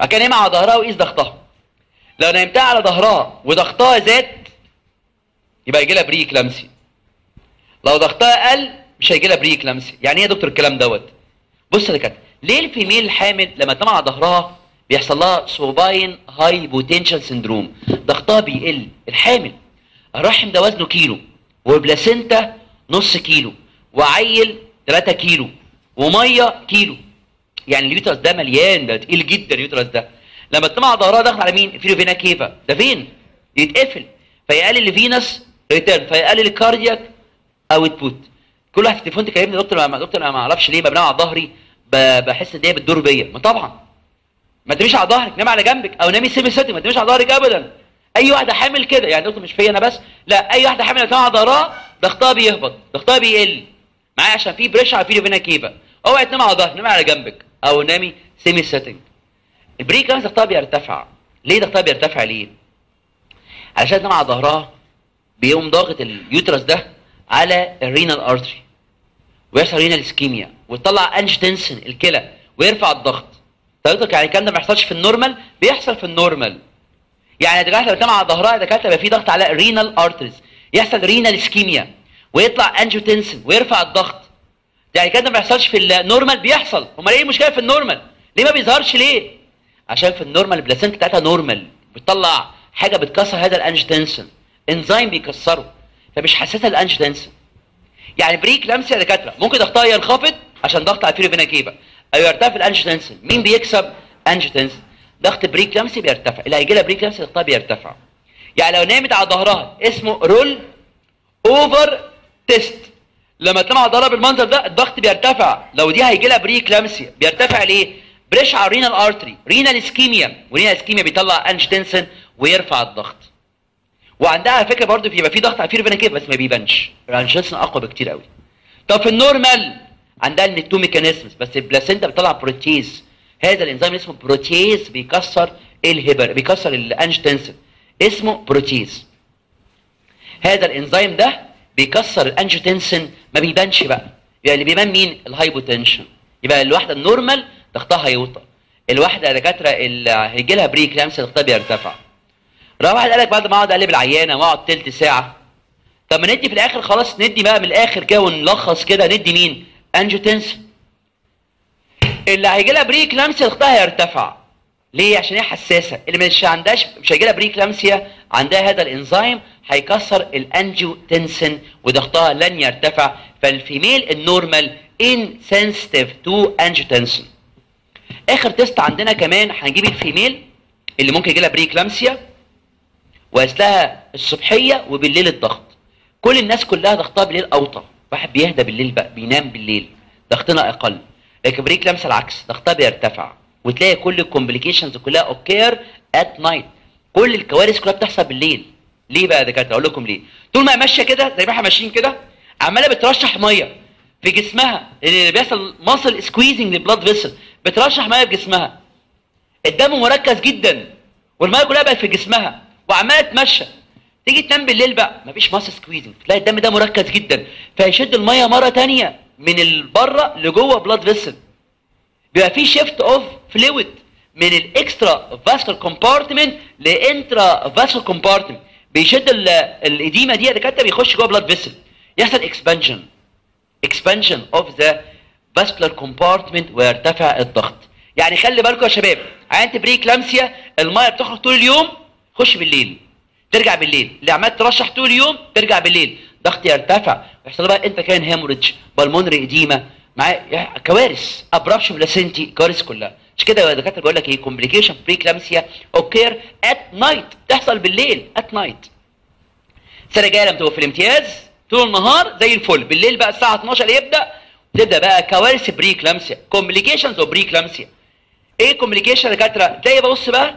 بعد كده نايمه على ظهرها وقيس ضغطها. لو نايمتها على ظهرها وضغطها زاد يبقى يجي لها pre-eclampsia لو ضغطها قل مش هيجي لها pre-eclampsia يعني إيه يا دكتور الكلام دوت؟ بص يا دكاترة ليه ال female الحامل لما تنام على ظهرها بيحصل لها supine hypotension syndrome ضغطها بيقل الحامل. الرحم ده وزنه كيلو و placenta نص كيلو وعيل 3 كيلو ومية كيلو. يعني ال uterus ده مليان ده تقيل جدا ال uterus ده. لما تنام على ظهرها داخل على مين؟ ال inferior vena cava. ده فين؟ يتقفل. فيقلل ال venous return فيقلل ال cardiac output كل واحد في التليفون تكلمني دكتور ما دكتور أنا ما أعرفش ليه بنام على ظهري بحس إن هي بتدور بيا. ما طبعا. ما تناميش على ظهرك نام على جنبك أو نامي semi-sitting ما تناميش على ظهرك ابدا. أي واحدة حامل كده يعني دكتور مش فيا أنا بس لا أي واحدة حامل تنام على ظهرها ضغطها بيهبط ضغطها بيقل. معايا؟ عشان في pressure على vena cava اوعي تنام على ظهرك نام على جنبك أو نامي semi-sitting ال pre-eclampsia ضغطها بيرتفع. ليه ضغطها بيرتفع؟ ليه؟ علشان تنام على ظهرها بيقوم ضاغط ال uterus ده على ال renal artery ويحصل renal ischemia ويطلع angiotensin الكلى ويرفع الضغط. طريقتك يعني الكلام ده ما يحصلش في ال normal بيحصل في ال normal. يعني الدكاتره بتنام على ظهرها الدكاتره يبقى في ضغط على ال renal arteries يحصل renal ischemia ويطلع angiotensin ويرفع الضغط. يعني كده ما بيحصلش في ال normal بيحصل. أمال إيه المشكلة في ال normal؟ ليه ما بيظهرش ليه؟ عشان في ال normal ال placenta بتاعتها normal. بتطلع حاجة بتكسر هذا ال angiotensin انزيم بيكسره. فمش حساسة لل angiotensin يعني pre-eclampsia يا دكاترة. ممكن ضغطها ينخفض عشان ضغط على ال inferior vena cava أو يرتفع ال angiotensin مين بيكسب؟ angiotensin ضغط pre-eclampsia بيرتفع. اللي هيجي لها pre-eclampsia ضغطها بيرتفع. يعني لو نامت على ظهرها اسمه roll over test. لما تنام على ظهرها بالمنظر ده الضغط بيرتفع. لو دي هيجي لها pre-eclampsia بيرتفع ليه؟ pressure على ال renal artery renal ischemia و renal ischemia بيطلع angiotensin ويرفع الضغط. وعندها على فكرة برضه بيبقى في ضغط على ال inferior vena cava بس ما بيبانش. ال angiotensin أقوى بكتير قوي طب في ال normal عندها ال two mechanisms بس ال placenta بتطلع protease هذا الإنزيم اسمه protease بيكسر الهبر بيكسر ال angiotensin اسمه protease هذا الإنزيم ده بيكسر ال angiotensin ما بيبانش بقى. يعني اللي بيبان مين؟ ال hypotension يبقى الواحدة ال normal ضغطها هيوطى الواحدة دكاترة اللي هيجي لها pre-eclampsia ضغطها بيرتفع. راح واحد قال لك بعد ما أقعد أقلب العيانة وأقعد تلت ساعة. طب ما ندي في الآخر خلاص ندي بقى من الآخر كده ونلخص كده ندي مين؟ angiotensin اللي هيجي لها pre-eclampsia ضغطها هيرتفع ليه؟ عشان هي حساسة. اللي مش عندهاش مش هيجي لها pre-eclampsia عندها هذا الإنزيم هيكسر ال angiotensin وضغطها لن يرتفع. فال female ال normal insensitive to angiotensin. آخر test عندنا كمان هنجيب ال female اللي ممكن يجي لها pre-eclampsia واقيس لها الصبحية وبالليل الضغط. كل الناس كلها ضغطها بالليل أوطى. واحد بيهدى بالليل بقى بينام بالليل ضغطنا أقل. لكن pre-eclampsia العكس ضغطها بيرتفع. وتلاقي كل ال complications كلها occur at night كل الكوارث كلها بتحصل بالليل. ليه بقى يا دكاترة؟ أقول لكم ليه. طول ما ماشية كده زي ما إحنا ماشيين كده عمالة بترشح مية في جسمها. اللي بيحصل muscle squeezing لل blood vessel بترشح مية في جسمها. الدم مركز جدا والمية كلها بقت في جسمها. وعمالة تمشى. تيجي تنام بالليل بقى. مفيش muscle squeezing تلاقي الدم ده مركز جدا. فيشد المية مرة تانية من بره لجوه blood vessel بيبقى في shift of fluid من ال extravascular compartment ل intravascular compartment بيشد ال edema دي يا دكاترة بيخش جوه blood vessel يحصل expansion expansion of the vascular compartment ويرتفع الضغط. يعني خلي بالكم يا شباب عيانة pre-eclampsia المية بتخرج طول اليوم خش بالليل. ترجع بالليل. اللي عمال ترشح طول اليوم ترجع بالليل. ضغط يرتفع يحصل بقى intracranial hemorrhage pulmonary edema مع كوارث. abruptio placentae كوارث كلها. مش كده يا دكاترة؟ بيقول لك إيه complication preeclampsia occur at night تحصل بالليل at night السنة الجايه لما تبقوا في الامتياز طول النهار زي الفل. بالليل بقى الساعة 12 يبدأ تبدأ بقى كوارث preeclampsia complications of preeclampsia إيه complication يا دكاترة؟ تلاقي بص بقى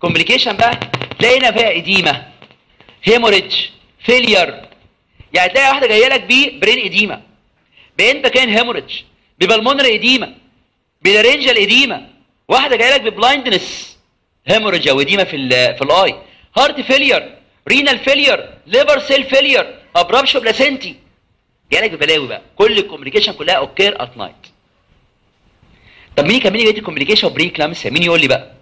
complication بقى. تلاقي هنا فيها edema. hemorrhage failure. يعني تلاقي واحدة جاية لك بيه brain edema ب intracranial hemorrhage. ب pulmonary edema. ب laryngeal edema. واحدة جاية لك ب blindness. hemorrhage أو edema في في ال eye heart failure renal failure liver cell failure abruptio placentae جاية لك ببلاوي بقى. كل ال complication كلها occur at night طب مين يكمل لي بقيه ال complication preeclampsia مين يقول لي بقى.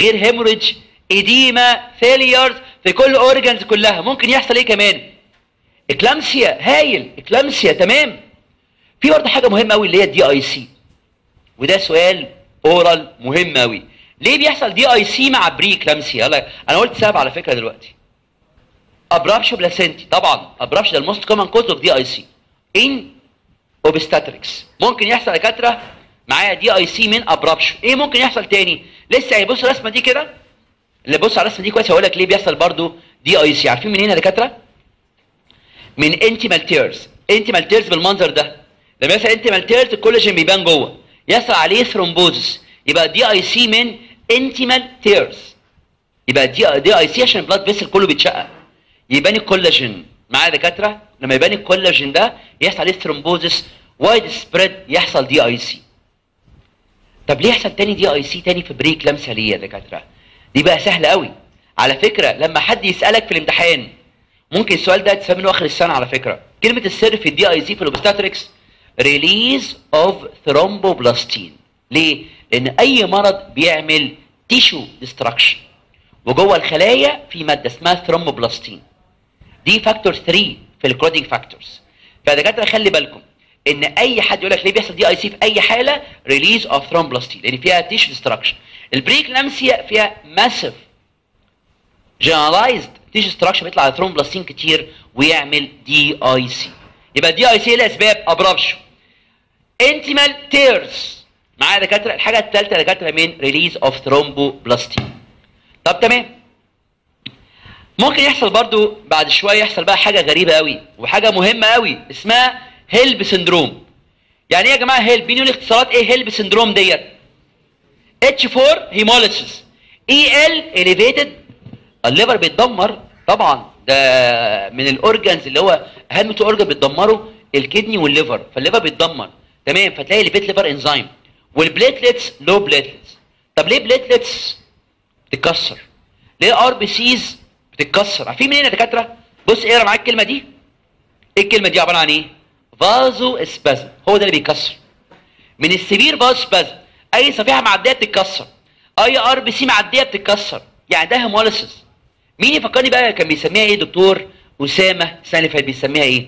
غير hemorrhage edema failures في كل organs كلها. ممكن يحصل إيه كمان؟ eclampsia هايل. eclampsia تمام. في برضه حاجة مهمة قوي اللي هي ال DIC وده سؤال oral مهم قوي ليه بيحصل DIC مع preeclampsia يلا أنا قلت سبب على فكرة دلوقتي. abruptio placentae طبعا. abruptio ده ال most common cause of DIC in obstetrics ممكن يحصل دكاتره معايا DIC من abruptio إيه ممكن يحصل تاني؟ لسه هيبص الرسمة دي كده. اللي بص على الرسمه دي كويس هقول لك ليه بيحصل برضو DIC. عارفين منين يا دكاترة؟ من intimal tears intimal tears بالمنظر ده. لما يحصل intimal tears ال collagen بيبان جوه. يحصل عليه thrombosis يبقى DIC من intimal tears يبقى دي DIC عشان ال blood vessel كله بيتشقق. يبان الكولاجين معايا يا دكاترة؟ لما يبان الكولاجين ده يحصل عليه thrombosis widespread يحصل DIC. طب ليه يحصل تاني DIC تاني في preeclampsia ليه يا دكاترة؟ دي بقى سهلة قوي. على فكرة لما حد يسألك في الامتحان ممكن السؤال ده تسمى منه آخر السنة على فكرة. كلمة السر في ال DIC في ال obstetrics release of thromboplastin ليه؟ لأن أي مرض بيعمل tissue destruction وجوه الخلايا في مادة اسمها thromboplastin دي factor 3 في ال clotting factors فدكاترة خلي بالكم إن أي حد يقول لك ليه بيحصل DIC في أي حالة؟ release of thromboplastin لأن فيها tissue destruction ال preeclampsia فيها massive generalized tissue destruction بيطلع على thromboplastin كتير ويعمل DIC يبقى DIC لها أسباب abruption intimal tears معايا يا دكاترة؟ الحاجة الثالثه دكاترة من release of thromboplastin طب تمام. ممكن يحصل برضو بعد شوية يحصل بقى حاجة غريبة قوي وحاجة مهمة قوي اسمها HELLP syndrome يعني إيه يا جماعة HELLP مين يقول اختصارات إيه HELLP syndrome ديت؟ H for hemolysis EL elevated ال liver بيتدمر. طبعا ده من ال organs اللي هو اهم two organ بيتدمروا ال kidney وال liver. فال liver بيتدمر. تمام؟ فتلاقي elevated liver enzyme وال platelets low platelets طب ليه platelets بتتكسر؟ ليه RBCs بتتكسر؟ عارفين منين يا دكاترة؟ بص اقرأ معاك الكلمة دي. إيه الكلمة دي عبارة عن إيه؟ vasospasm هو ده اللي بيكسر من ال severe vasospasm أي صفيحة معدية بتتكسر. أي RBC معدية بتتكسر. يعني ده hemolysis مين يفكرني بقى كان بيسميها إيه؟ دكتور أسامة. السنة بيسميها إيه؟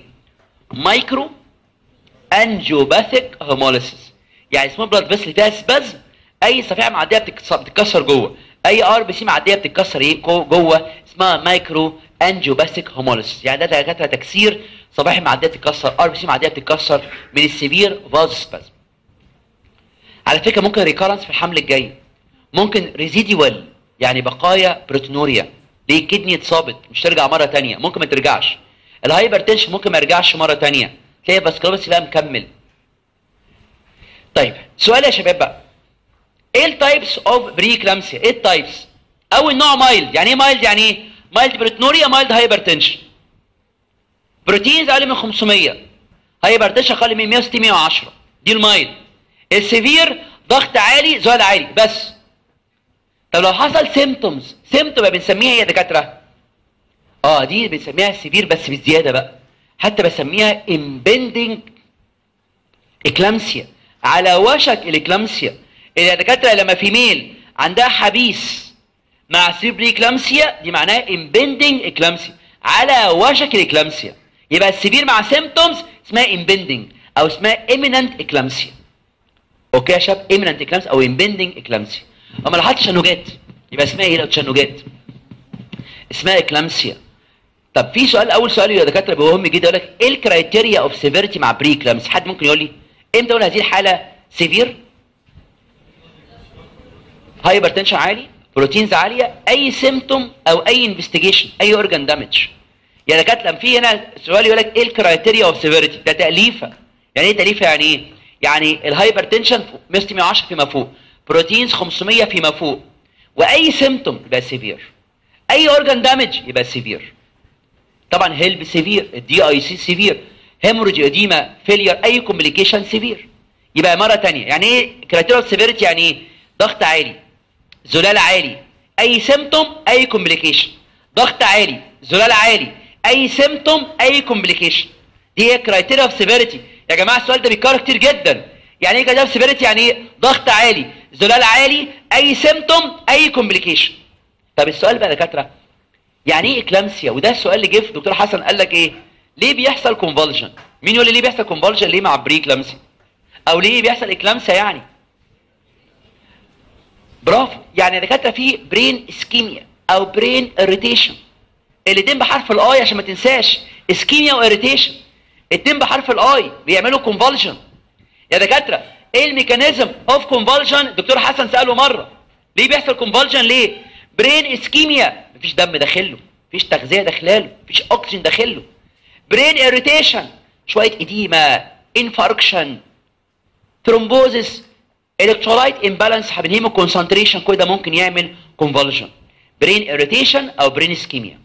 microangiopathic hemolysis يعني اسمها blood vessel فيها spasm أي صفيحة معدية بتتكسر, جوه. أي RBC معدية بتتكسر إيه؟ جو- جوه. اسمها microangiopathic hemolysis يعني ده دكاتره تكسير صفائح معدية بتتكسر. RBC معدية بتتكسر من ال severe vasospasm على فكرة ممكن recurrence في الحمل الجاي. ممكن residual يعني بقايا proteinuria ليه؟ ال kidney اتصابت مش ترجع مرة تانية. ممكن ما ترجعش. ال hypertension ممكن ما يرجعش مرة تانية. تلاقي vasculopathy بقى مكمل. طيب سؤال يا شباب بقى. إيه ال types of preeclampsia إيه ال types أول نوع mild يعني إيه mild يعني إيه؟ mild proteinuria mild hypertension proteins أقل من 500 hypertension أقل من 160 110 دي ال mild ال severe ضغط عالي زلال عالي بس. طب لو حصل symptoms symptom بنسميها إيه يا دكاترة؟ آه دي بنسميها severe بس بزيادة بقى. حتى بسميها impending eclampsia على وشك ال eclampsia دكاترة لما في ميل عندها حبيس مع severe preeclampsia دي معناها impending eclampsia على وشك ال eclampsia يبقى ال severe مع symptoms اسمها impending أو اسمها imminent eclampsia okay يا شباب؟ imminent eclampsia أو impending eclampsia اما لو حط تشنجات يبقى اسمها إيه لو تشنجات اسمها eclampsia طب في سؤال أول سؤال يا دكاترة مهم جدا يقول لك إيه ال criteria of severity مع preeclampsia حد ممكن يقول لي إمتى أقول هذه الحالة severe hypertension عالي؟ proteins عالية؟ أي symptom أو أي investigation أي organ damage يا دكاترة في هنا سؤال يقول لك إيه ال criteria of severity ده تأليفة. يعني إيه تأليفة؟ يعني إيه؟ يعني ال hypertension 110 فيما فوق proteins 500 فيما فوق. وأي symptom يبقى severe أي organ damage يبقى severe طبعا HELLP severe ال DIC severe hemorrhage edema failure أي complication severe يبقى مرة تانية. يعني إيه؟ criteria of severity يعني إيه؟ ضغط عالي. زلال عالي. أي symptom أي complication ضغط عالي. زلال عالي. أي symptom أي complication دي هي criteria of severity يا جماعة السؤال ده بيتكرر كتير جدا. يعني إيه of severity يعني إيه؟ ضغط عالي. زلال عالي أي symptom أي complication طب السؤال بقى يا دكاترة يعني إيه eclampsia وده السؤال اللي جه في دكتور حسن قال لك إيه؟ ليه بيحصل convulsion مين يقول لي ليه بيحصل convulsion ليه مع preeclampsia أو ليه بيحصل eclampsia يعني؟ برافو. يعني يا دكاترة في brain ischemia أو brain irritation الاتنين بحرف ال I عشان ما تنساش. ischemia و irritation الاتنين بحرف ال I بيعملوا convulsion يا دكاترة إيه ال mechanism of convulsion دكتور حسن سأله مرة. ليه بيحصل convulsion ليه؟ brain ischemia مفيش دم داخله مفيش تغذية داخلاله مفيش اكسجين داخله. brain irritation شوية edema infarction thrombosis electrolyte imbalance hemoconcentration كل ده ممكن يعمل convulsion brain irritation أو brain ischemia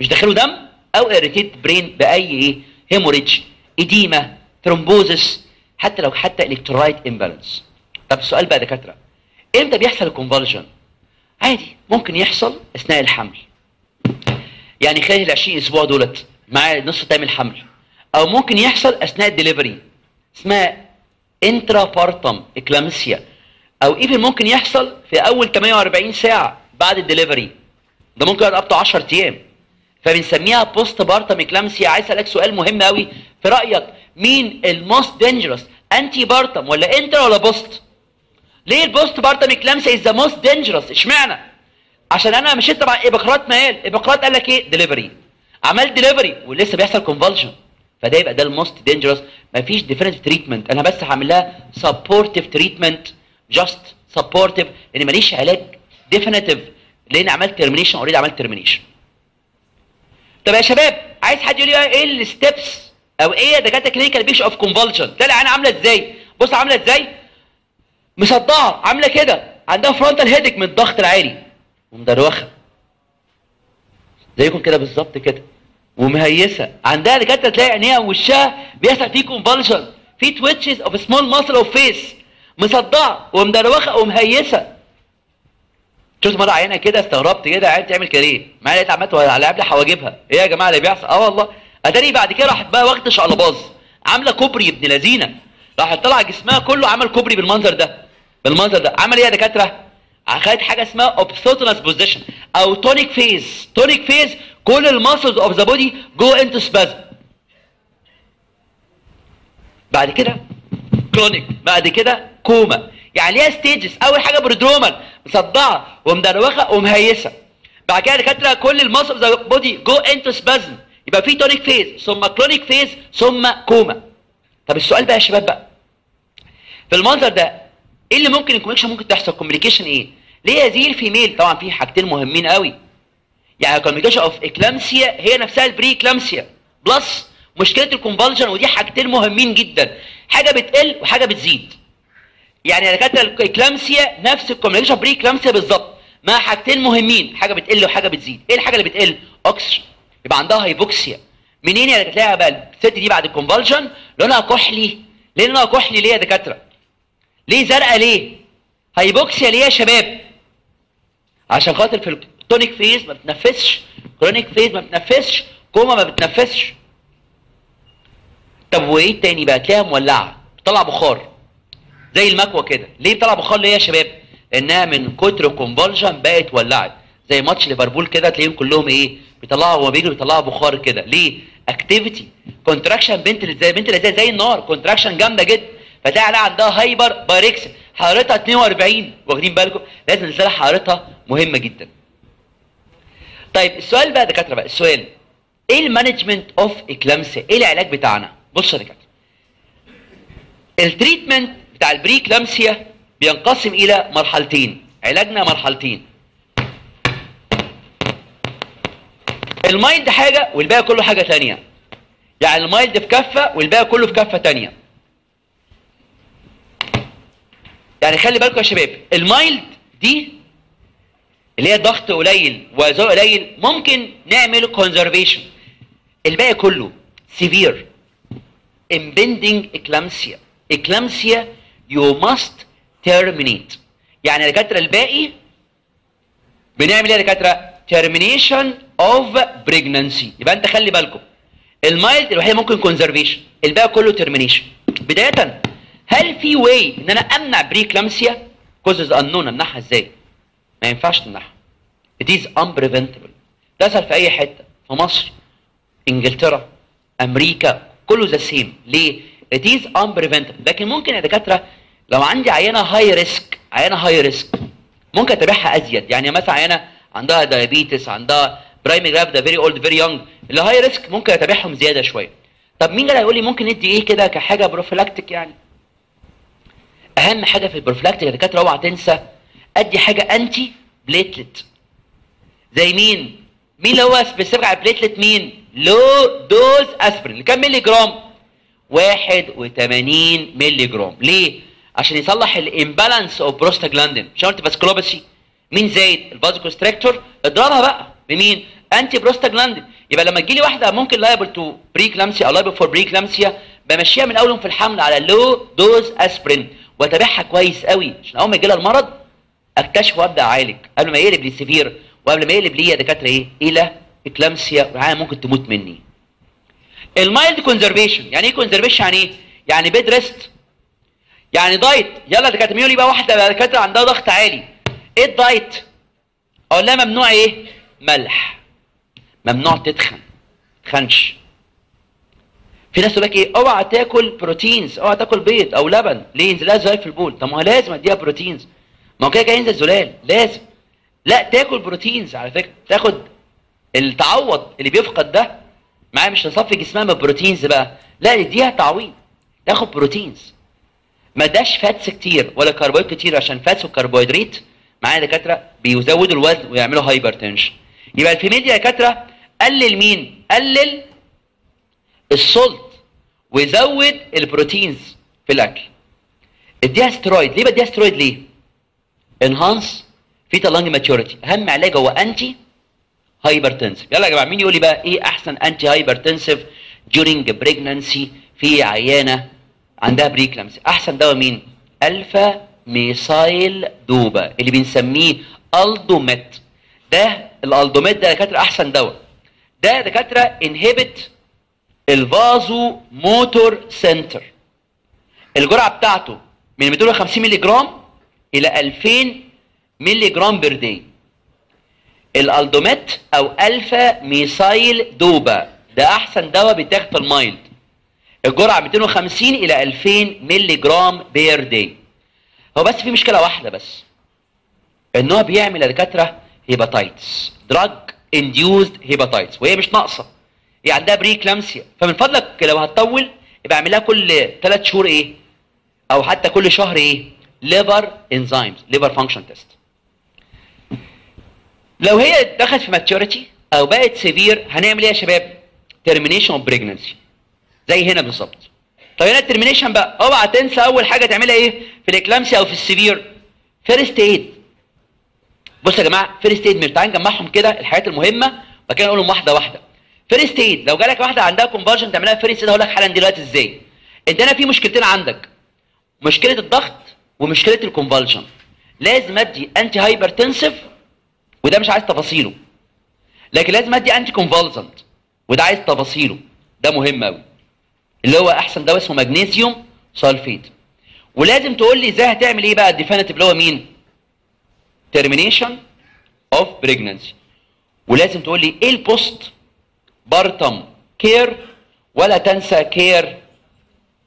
مش داخله دم أو irritated brain بأي إيه؟ hemorrhage edema thrombosis حتى لو حتى electrolyte imbalance طب السؤال بقى يا دكاترة إمتى بيحصل ال convulsion عادي ممكن يحصل أثناء الحمل. يعني خلال ال 20 أسبوع دولت مع نص time الحمل. أو ممكن يحصل أثناء الدليفري اسمها intrapartum eclampsia أو even ممكن يحصل في أول 48 ساعة بعد الدليفري ده ممكن يقعد up 10 أيام. فبنسميها postpartum eclampsia عايز أسألك سؤال مهم قوي في رأيك مين ال most dangerous antepartum ولا intra ولا post ليه ال postpartum eclampsia is the most dangerous اشمعنى؟ عشان أنا مشيت تبع إبقراط ما قال إبقراط قال لك إيه؟ دليفري عملت دليفري ولسه بيحصل convulsion فده يبقى ده ال most dangerous مفيش definitive treatment أنا بس هعمل لها supportive treatment just supportive لأن ماليش علاج definitive لأن عملت termination already عملت termination طب يا شباب عايز حد يقول لي إيه ال steps أو إيه دكاترة clinical picture of convulsion تلاقي أنا عاملة إزاي؟ بص عاملة إزاي؟ مصدعه عاملة كده. عندها frontal headache من الضغط العالي. ومدروخه زيكم كده بالظبط كده. ومهيسة. عندها دكاترة تلاقي عينيها ووشها بيحصل فيه convulsion في twitches of small muscle of face مصدعه ومدروخه ومهيسة. شفت مرة عينها كده استغربت كده عيال تعمل ليه؟ معايا لقيت عملت على قبل حواجبها. إيه يا جماعة اللي بيحصل؟ آه والله. أتاري بعد كده راحت بقى واخدة شقلباظ. عاملة كوبري ابن لذينة. راحت طلع جسمها كله عمل كوبري بالمنظر ده. بالمنظر ده. عمل إيه يا دكاترة؟ خدت حاجة اسمها opisthotonus position أو tonic phase tonic phase كل ال muscles of the body go into spasm بعد كده clonic بعد كده كوما يعني ليها stages أول حاجة prodromal مصدعه ومدروخه ومهيسه بعد كده دكاتره كل of the body go into spasm يبقى في tonic phase ثم clonic phase ثم كوما طب السؤال بقى يا شباب بقى. في المنظر ده إيه اللي ممكن ال complication ممكن تحصل؟ complication إيه؟ ليه هذه ال female طبعا في حاجتين مهمين قوي. يعني complication of eclampsia هي نفسها ال preeclampsia plus مشكلة ال convulsion ودي حاجتين مهمين جدا. حاجة بتقل وحاجة بتزيد. يعني دكاترة ال eclampsia نفس ال complication preeclampsia بالظبط. مع حاجتين مهمين حاجة بتقل وحاجة بتزيد. إيه الحاجة اللي بتقل؟ أوكسجين. يبقى عندها hypoxia منين يا دكاترة؟ بقى الست دي بعد ال convulsion لونها كحلي. ليه لونها كحلي ليه يا دكاترة؟ ليه زرقاء ليه؟ hypoxia ليه يا شباب؟ عشان خاطر في ال tonic phase ما بتنفسش. clonic phase ما بتنفسش. كوما ما بتنفسش. طب وإيه تاني بقى؟ تلاقيها مولعة. بتطلع بخار. زي المكوه كده. ليه بتطلع بخار ليه يا شباب؟ لانها من كتر convulsion بقت ولعت. زي ماتش ليفربول كده تلاقيهم كلهم إيه؟ بيطلعوا هو بيجروا بيطلعوا بخار كده. ليه؟ activity contraction بنت زي بنت زي, زي النار. contraction جامدة جدا. فتلاقي عندها hyperpyrexia حرارتها 42 واخدين بالكم؟ لازم نزلها حرارتها مهمة جدا. طيب السؤال بقى دكاترة بقى. السؤال إيه ال management of eclampsia إيه العلاج بتاعنا؟ بص يا دكاترة. ال treatment بتاع ال preeclampsia بينقسم إلى مرحلتين. علاجنا مرحلتين. ال mild حاجة والباقي كله حاجة تانية. يعني ال mild في كفة والباقي كله في كفة تانية. يعني خلي بالكم يا شباب ال mild دي اللي هي ضغط قليل وزلال قليل ممكن نعمل conservation الباقي كله severe impending eclampsia. eclampsia you must terminate. يعني دكاتره الباقي بنعمل إيه؟ يا دكاتره termination of pregnancy. يبقى أنت خلي بالكم. ال mild الوحيد ممكن conservation الباقي كله termination. بداية هل في way إن أنا أمنع preeclampsia cause is unknown امنعها إزاي؟ ما ينفعش تمنعها it is unpreventable. تسأل في أي حتة. في مصر إنجلترا أمريكا كله the same ليه؟ It is unpreventable. لكن ممكن يا دكاترة لو عندي عينة high risk عينة high risk ممكن أتابعها أزيد. يعني مثلا عيانة عندها diabetes عندها primigravida very old very young اللي high risk ممكن أتابعهم زيادة شوية. طب مين اللي هيقول لي ممكن ندي إيه كده كحاجة prophylactic يعني؟ أهم حاجة في ال prophylactic يا دكاترة أوعى تنسى أدي حاجة anti platelet زي مين؟ مين اللي هو specific على ال platelet مين؟ low dose aspirin كام مللي جرام 81 مللي جرام ليه؟ عشان يصلح ال imbalance of prostaglandin. مش قلت vasculopathy مين زايد؟ ال vasoconstrictor. اضربها بقى بمين؟ anti prostaglandin. يبقى لما تجي لي واحدة ممكن liable to preeclampsia أو liable for preeclampsia بمشيها من أولهم في الحمل على low dose aspirin واتابعها كويس قوي. عشان أول ما يجي لها المرض أكتشف وأبدأ أعالج. قبل ما يقلب لي severe وقبل ما يقلب لي يا دكاترة إيه؟ إلى eclampsia والعيانه ممكن تموت مني. ال mild conservation يعني إيه conservation يعني إيه؟ يعني bed rest يعني diet يلا دكاترة مين يبقى واحدة دكاترة عندها ضغط عالي. إيه ال diet أقول لها ممنوع إيه؟ ملح. ممنوع تتخن. متتخنش في ناس تقول لك إيه؟ أوعى تاكل بروتينز أوعى تاكل بيض أو لبن. ليه؟ بينزلها زلال في البول. طب ما هو لازم أديها بروتينز ما هو كده كده ينزل زلال. لازم. لا تاكل بروتينز على فكرة. تاخد التعوض اللي بيفقد ده معايا مش تصفي جسمها ببروتينز بقى. لا اديها تعويض. تاخد بروتينز. ما تاكلش fats كتير ولا كربوهيدرات كتير عشان fats وال carbohydrate معايا دكاترة بيزودوا الوزن ويعملوا hypertension يبقى ال female يا دكاترة قلل مين؟ قلل ال salt وزود البروتينز في الأكل. اديها سترويد ليه بديها سترويد ليه؟ enhance fetal lung maturity أهم علاج هو anti hypertensive يلا يا جماعة مين يقول لي بقى إيه أحسن anti hypertensive during pregnancy في عيانة عندها preeclampsia أحسن دواء مين؟ alpha methyl dopa اللي بنسميه ألدوميت. ده الألدوميت ده دكاترة أحسن دواء. ده دكاترة inhibit ال vasomotor center الجرعة بتاعته من 250 مللي جرام إلى 2000 مللي جرام per day الالدوميت أو alpha methyl dopa. ده احسن دواء بيتاخد في ال mild الجرعة 250 إلى 2000 مللي جرام per day. هو بس في مشكلة واحدة بس. إن هو بيعمل يا دكاترة hepatitis. drug induced hepatitis وهي مش ناقصة. هي عندها preeclampsia فمن فضلك لو هتطول يبقى اعملها كل 3 شهور إيه؟ أو حتى كل شهر إيه؟ liver enzymes liver function test لو هي دخلت في maturity أو بقت severe هنعمل إيه يا شباب؟ termination of pregnancy زي هنا بالظبط. طب هنا ال termination بقى. اوعى تنسى أول حاجة تعملها إيه؟ في ال eclampsia أو في ال severe first aid بصوا يا جماعة first aid تعالى نجمعهم كده الحاجات المهمة وبعد كده نقولهم واحدة واحدة. first aid لو جالك واحدة عندها convulsion تعملها first aid هقول لك حالا دلوقتي إزاي. أنت هنا في مشكلتين عندك. مشكلة الضغط ومشكلة ال convulsion لازم أدي anti hypertensive وده مش عايز تفاصيله. لكن لازم أدي anti convulsant وده عايز تفاصيله. ده مهم قوي اللي هو أحسن دواء اسمه مغنيسيوم sulfate ولازم تقول لي إزاي هتعمل إيه بقى؟ ال definitive اللي هو مين؟ termination of pregnancy ولازم تقول لي إيه ال postpartum care ولا تنسى care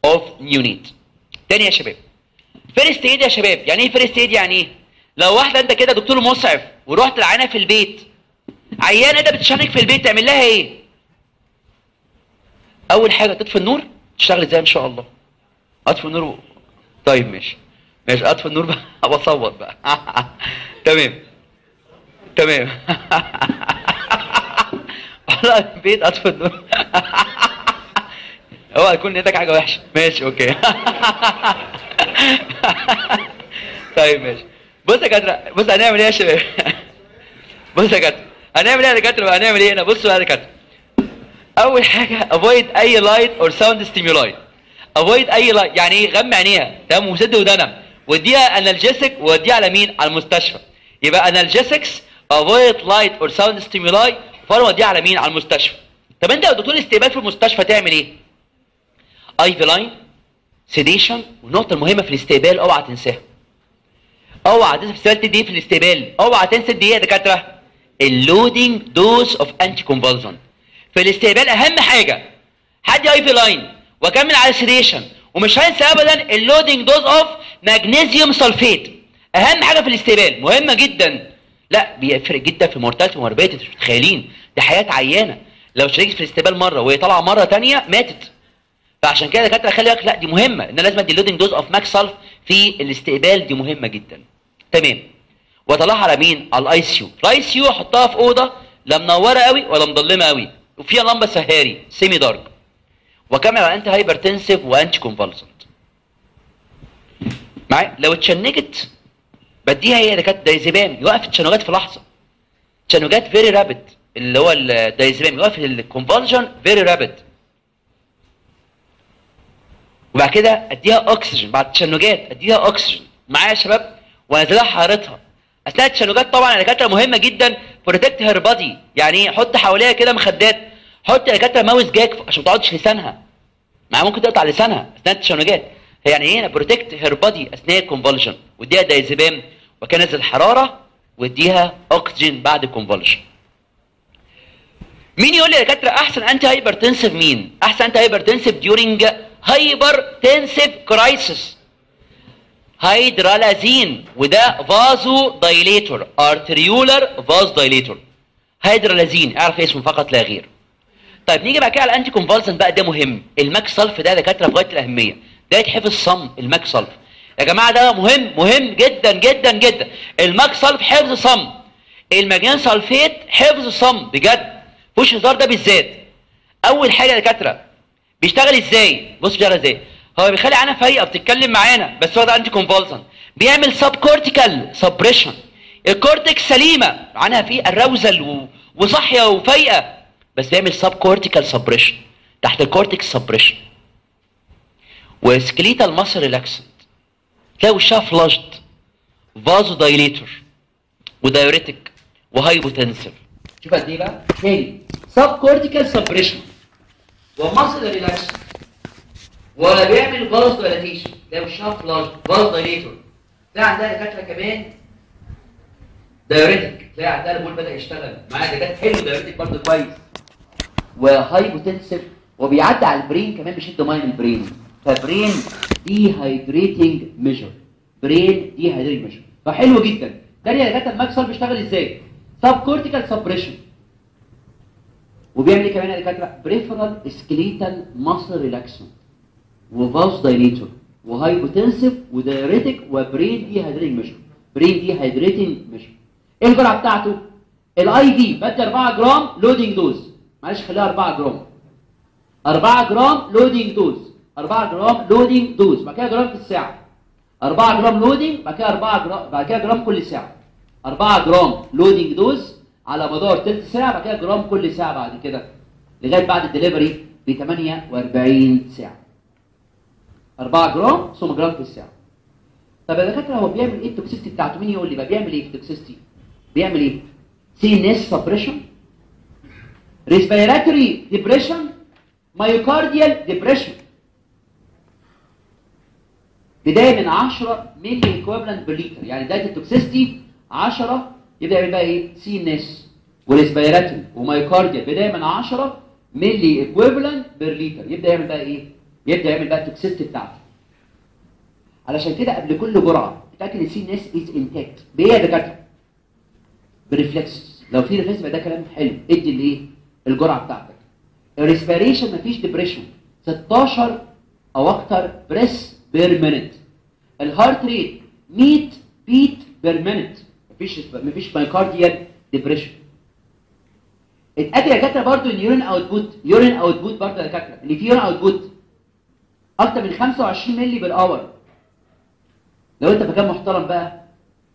of neonate تاني يا شباب. first aid يا شباب. يعني إيه first aid يعني إيه؟ لو واحدة انت كده دكتور مسعف ورحت العيانه في البيت عيانه دي بتشنج في البيت تعمل لها إيه؟ أول حاجة تطفي النور تشتغل إزاي إن شاء الله؟ أطفي النور و... طيب ماشي. ماشي أطفي النور بقى. واصوت بقى. تمام. تمام. والله البيت أطفي النور. اوعى يكون نيتك حاجة وحشة. ماشي أوكي. طيب ماشي. بص يا دكاتره بص هنعمل إيه يا شباب؟ بص يا دكاتره هنعمل إيه يا دكاتره هنعمل إيه؟ هنا بصوا يا دكاتره أول حاجة avoid أي light or sound stimuli avoid أي light يعني إيه؟ غمي عينيها. تمام؟ وسد ودنا واديها analgesic واديها على مين؟ على المستشفى. يبقى analgesics avoid light or sound stimuli فانا وديها على مين؟ على المستشفى. طب أنت يا دكتور استقبال في المستشفى تعمل إيه؟ IV line sedation والنقطة المهمة في الاستقبال اوعى تنساها. اوعى تنسى السؤال تدي في الاستقبال. اوعى تنسى دي يا دكاترة. ال loading dose of anti convulsant في الاستقبال أهم حاجة. خد IV line وأكمل على ال sedation ومش هنسى ابدا ال loading dose of magnesium sulfate أهم حاجة في الاستقبال. مهمة جدا. لا بيفرق جدا في mortality و morbidity مش متخيلين دي حياة عيانة. لو شنجت في الاستقبال مرة وهي طالعة مرة ثانية ماتت. فعشان كده دكاترة خلي بالك لا دي مهمة. إن لازم أدي ال loading dose of mag sulf في الاستقبال. دي مهمة جدا. تمام. واطلعها على مين؟ على الاي سي يو. الاي سي يو احطها في أوضة لا منورة قوي ولا مظلمة قوي. وفيها لمبه سهاري semi dark واكمل على antihypertensive و anticonvulsant معايا؟ لو اتشنجت بديها هي دكاتره دايزيبام يوقف التشنجات في لحظة. تشنجات very rapid اللي هو الدايزيبام يوقف ال convulsion very rapid وبعد كده اديها اكسجين بعد التشنجات اديها اكسجين معايا يا شباب؟ وانزلها حرارتها أثناء التشنجات طبعا الدكاترة مهمة جدا. protect her body يعني إيه حط حواليها كده مخدات. حط يا دكاترة mouth gag عشان ما تعضش لسانها. مع ممكن تقطع لسانها أثناء التشنجات. يعني إيه؟ protect her body أثناء ال convulsion واديها دايزيبام وكنترول الحراره واديها اكسجين بعد ال convulsion مين يقول لي يا دكاترة أحسن antihypertensive مين؟ أحسن antihypertensive during hypertensive crisis hydralazine وده vasodilator arteriolar vasodilator hydralazine اعرف اسمه فقط لا غير. طيب نيجي بقى كده على ال anticonvulsant بقى ده مهم. ال mag sulph ده دكاترة في غاية الأهمية. ده يتحفظ صم ال mag sulph. يا جماعة ده مهم مهم جدا جدا جدا. ال mag sulph حفظ صم. ال magnesium sulphate حفظ صم بجد. مفيش هزار ده بالذات؟ أول حاجة يا دكاترة بيشتغل إزاي؟ بص بيشتغل إزاي؟ هو بيخلي عينها فايقه بتتكلم معانا بس هو ده anticonvulsant بيعمل subcortical suppression ال cortex سليمة عينها فيها arousal. وصاحيه وفايقة بس بيعمل subcortical suppression تحت ال cortex suppression و skeletal muscle relaxant تلاقي وشها flushed vasodilator و diuretic و hypotensive شوف قد إيه بقى؟ تاني. subcortical suppression و muscle relaxant ولا بيعمل vasodilatation ده وشها flushed vasodilator تلاقي عندها دكاترة كمان. diuretic تلاقي عندها البول بدا يشتغل. معاها دكاترة حلو diuretic برضه كويس. و hypotensive وبيعدي على ال brain كمان بيشد من ال brain ف brain dehydrating measure brain dehydrating measure فحلو جدا. ده يا دكاترة ال mag sulph بيشتغل إزاي؟ subcortical suppression وبيعمل إيه كمان يا دكاترة؟ peripheral skeletal muscle relaxant و vasodilator و hypotensive و diuretic و brain dehydrating measure brain dehydrating measure إيه الجرعه بتاعته ال IV بدي 4 جرام loading dose معلش خليها 4 جرام. 4 جرام loading dose 4 جرام loading dose بعد كده جرام في الساعة. 4 جرام loading بعد كده 4 جرام بعد كده جرام كل ساعة. 4 جرام loading dose على مدار ثلث ساعة بعد كده جرام كل ساعة بعد كده. لغاية بعد الدليفري ب 48 ساعة. 4 جرام ثم جرام في الساعة. طب يا دكاترة هو بيعمل إيه ال toxicity بتاعته؟ مين يقول لي؟ بقى بيعمل إيه ال toxicity بيعمل إيه؟ CNS suppression respiratory depression myocardial depression بداية من 10 milliequivalent per liter يعني بداية ال toxicity 10 يبدأ يعمل بقى إيه؟ CNS و respiratory و myocardial بداية من 10 milliequivalent per liter يبدأ يعمل بقى إيه؟ يبدا يعمل بقى ال toxicity بتاعته. علشان كده قبل كل جرعة اتاكد ال CNS is intact بإيه يا دكاترة؟ ب reflex. لو في reflex ده كلام حلو. ادي الايه؟ الجرعة بتاعتك. ال respiration مفيش depression 16 أو أكتر breaths per minute ال heart rate 100 beat per minute مفيش مفيش myocardial depression اتاكد يا دكاترة برضه ان urine output urine output برضه يا دكاترة. اللي فيه urine output أكتر من 25 مللي بال hour. لو أنت مكان محترم بقى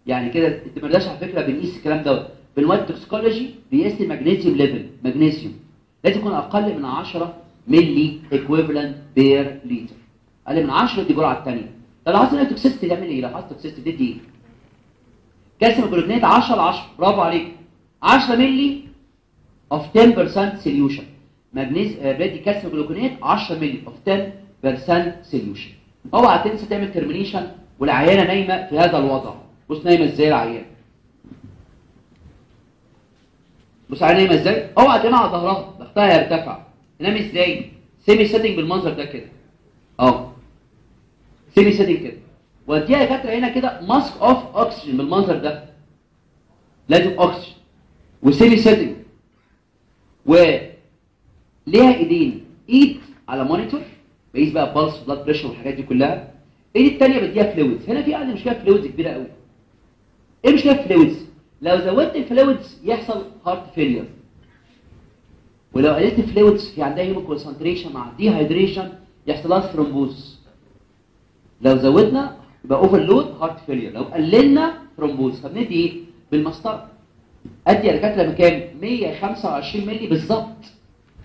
يعني كده أنت ما على فكرة بنقيس الكلام دوت. بال white toxicology بيقيس ال magnesium level مغنيسيوم لازم يكون أقل من 10 milliequivalent per liter أقل من 10 دي الجرعه الثانية طب لو حصل انك toxicity تعمل إيه؟ لو حصل toxicity تدي إيه؟ calcium gluconate 10 ل 10 برافو عليك. 10 ml of 10% solution مغنيز بلادي calcium gluconate 10 ml of 10% solution اوعى تنسى تعمل termination والعيانة نايمة في هذا الوضع. بص نايمة إزاي العيان؟ بص على نايمة إزاي؟ اوعى تنام على ظهرها. ضغطها يرتفع. تنام إزاي؟ semi-sitting بالمنظر ده كده. اهو. semi-sitting كده. واديها يا دكاتره هنا كده mask of oxygen بالمنظر ده. لازم اوكسجين و semi-sitting وليها ايدين. ايد على monitor بقيس بقى pulse blood pressure والحاجات دي كلها الايد الثانية بديها fluids هنا في عندي مشكلة fluids كبيرة قوي. إيه المشكلة في ال fluids لو زودت ال fluids يحصل heart failure ولو قللت ال fluids في عندها hemoconcentration مع dehydration يحصل لها thrombosis لو زودنا يبقى overload heart failure لو قللنا thrombosis فبندي إيه؟ بالمسطرة. أدي يا دكاترة بكام؟ 125 مللي بالظبط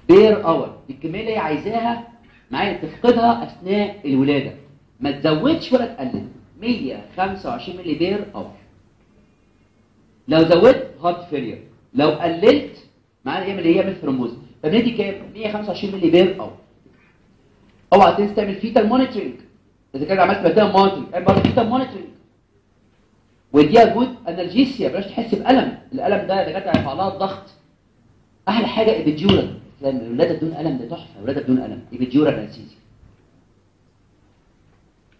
per hour دي الكمية اللي هي عايزاها معايا تفقدها أثناء الولادة. ما تزودش ولا تقلل. 125 مللي per hour لو زودت heart failure لو قللت معنى يعمل إيه يعمل thrombosis فبندي كام؟ 125 مللي per hour اوعى تنسى تعمل fetal monitoring إذا كان عملت vital monitoring اعمل برضه fetal monitoring واديها good analgesia بلاش تحس بألم. الألم ده دكاترة هيرفع لها الضغط. أحلى حاجة epidural الولاده بدون ألم ده تحفة الولاده بدون ألم. epidural anesthesia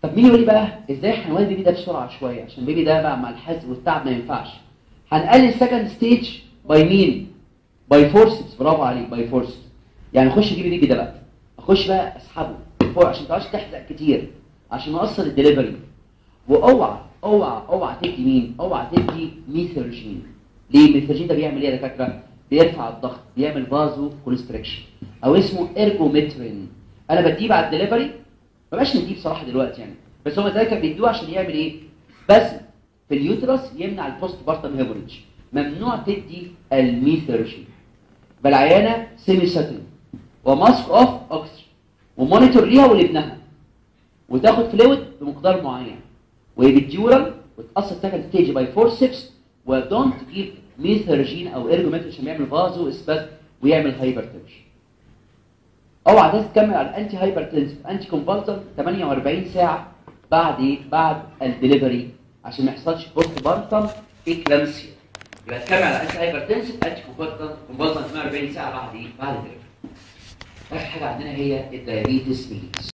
طب مين يقول لي بقى؟ إزاي هنولد ال baby ده بسرعة شوية؟ عشان ال baby ده بقى مع الحزق والتعب ما ينفعش. هنقلل second stage by مين by forceps برافو عليك by forceps يعني خش جيب ال baby ده بقى. أخش بقى أسحبه. فوق عشان ما تقعدش تحزق كتير. عشان نوصل الدليفري. وأوعى أوعى أوعى تدي مين؟ أوعى تدي methergine. ليه؟ ال methergine ده بيعمل إيه يا دكاترة؟ بيرفع الضغط بيعمل vasoconstriction. أو اسمه ergometrine أنا بديه بعد الدليفري ما بقاش نديه بصراحه دلوقتي يعني. بس هم ذلك بيدوه عشان يعمل إيه؟ بس في ال uterus يمنع ال postpartum hemorrhage ممنوع تدي ال methergine بالعيانة semi-sitting و mask of oxygen و monitor ليها ولابنها. وتاخد fluid بمقدار معين. و epidural وتقصر second stage by forceps و don't give methergine أو ergometrine عشان يعمل vasospasm ويعمل hypertension أوعى ده تكمل على ال antihypertensive anticonvulsant 48 ساعة بعد إيه بعد الدليفري عشان ما يحصلش postpartum eclampsia يبقى تكمل على ال antihypertensive anticonvulsant 48 ساعة بعد إيه بعد الدليفري اخر حاجة عندنا هي ال diabetes mellitus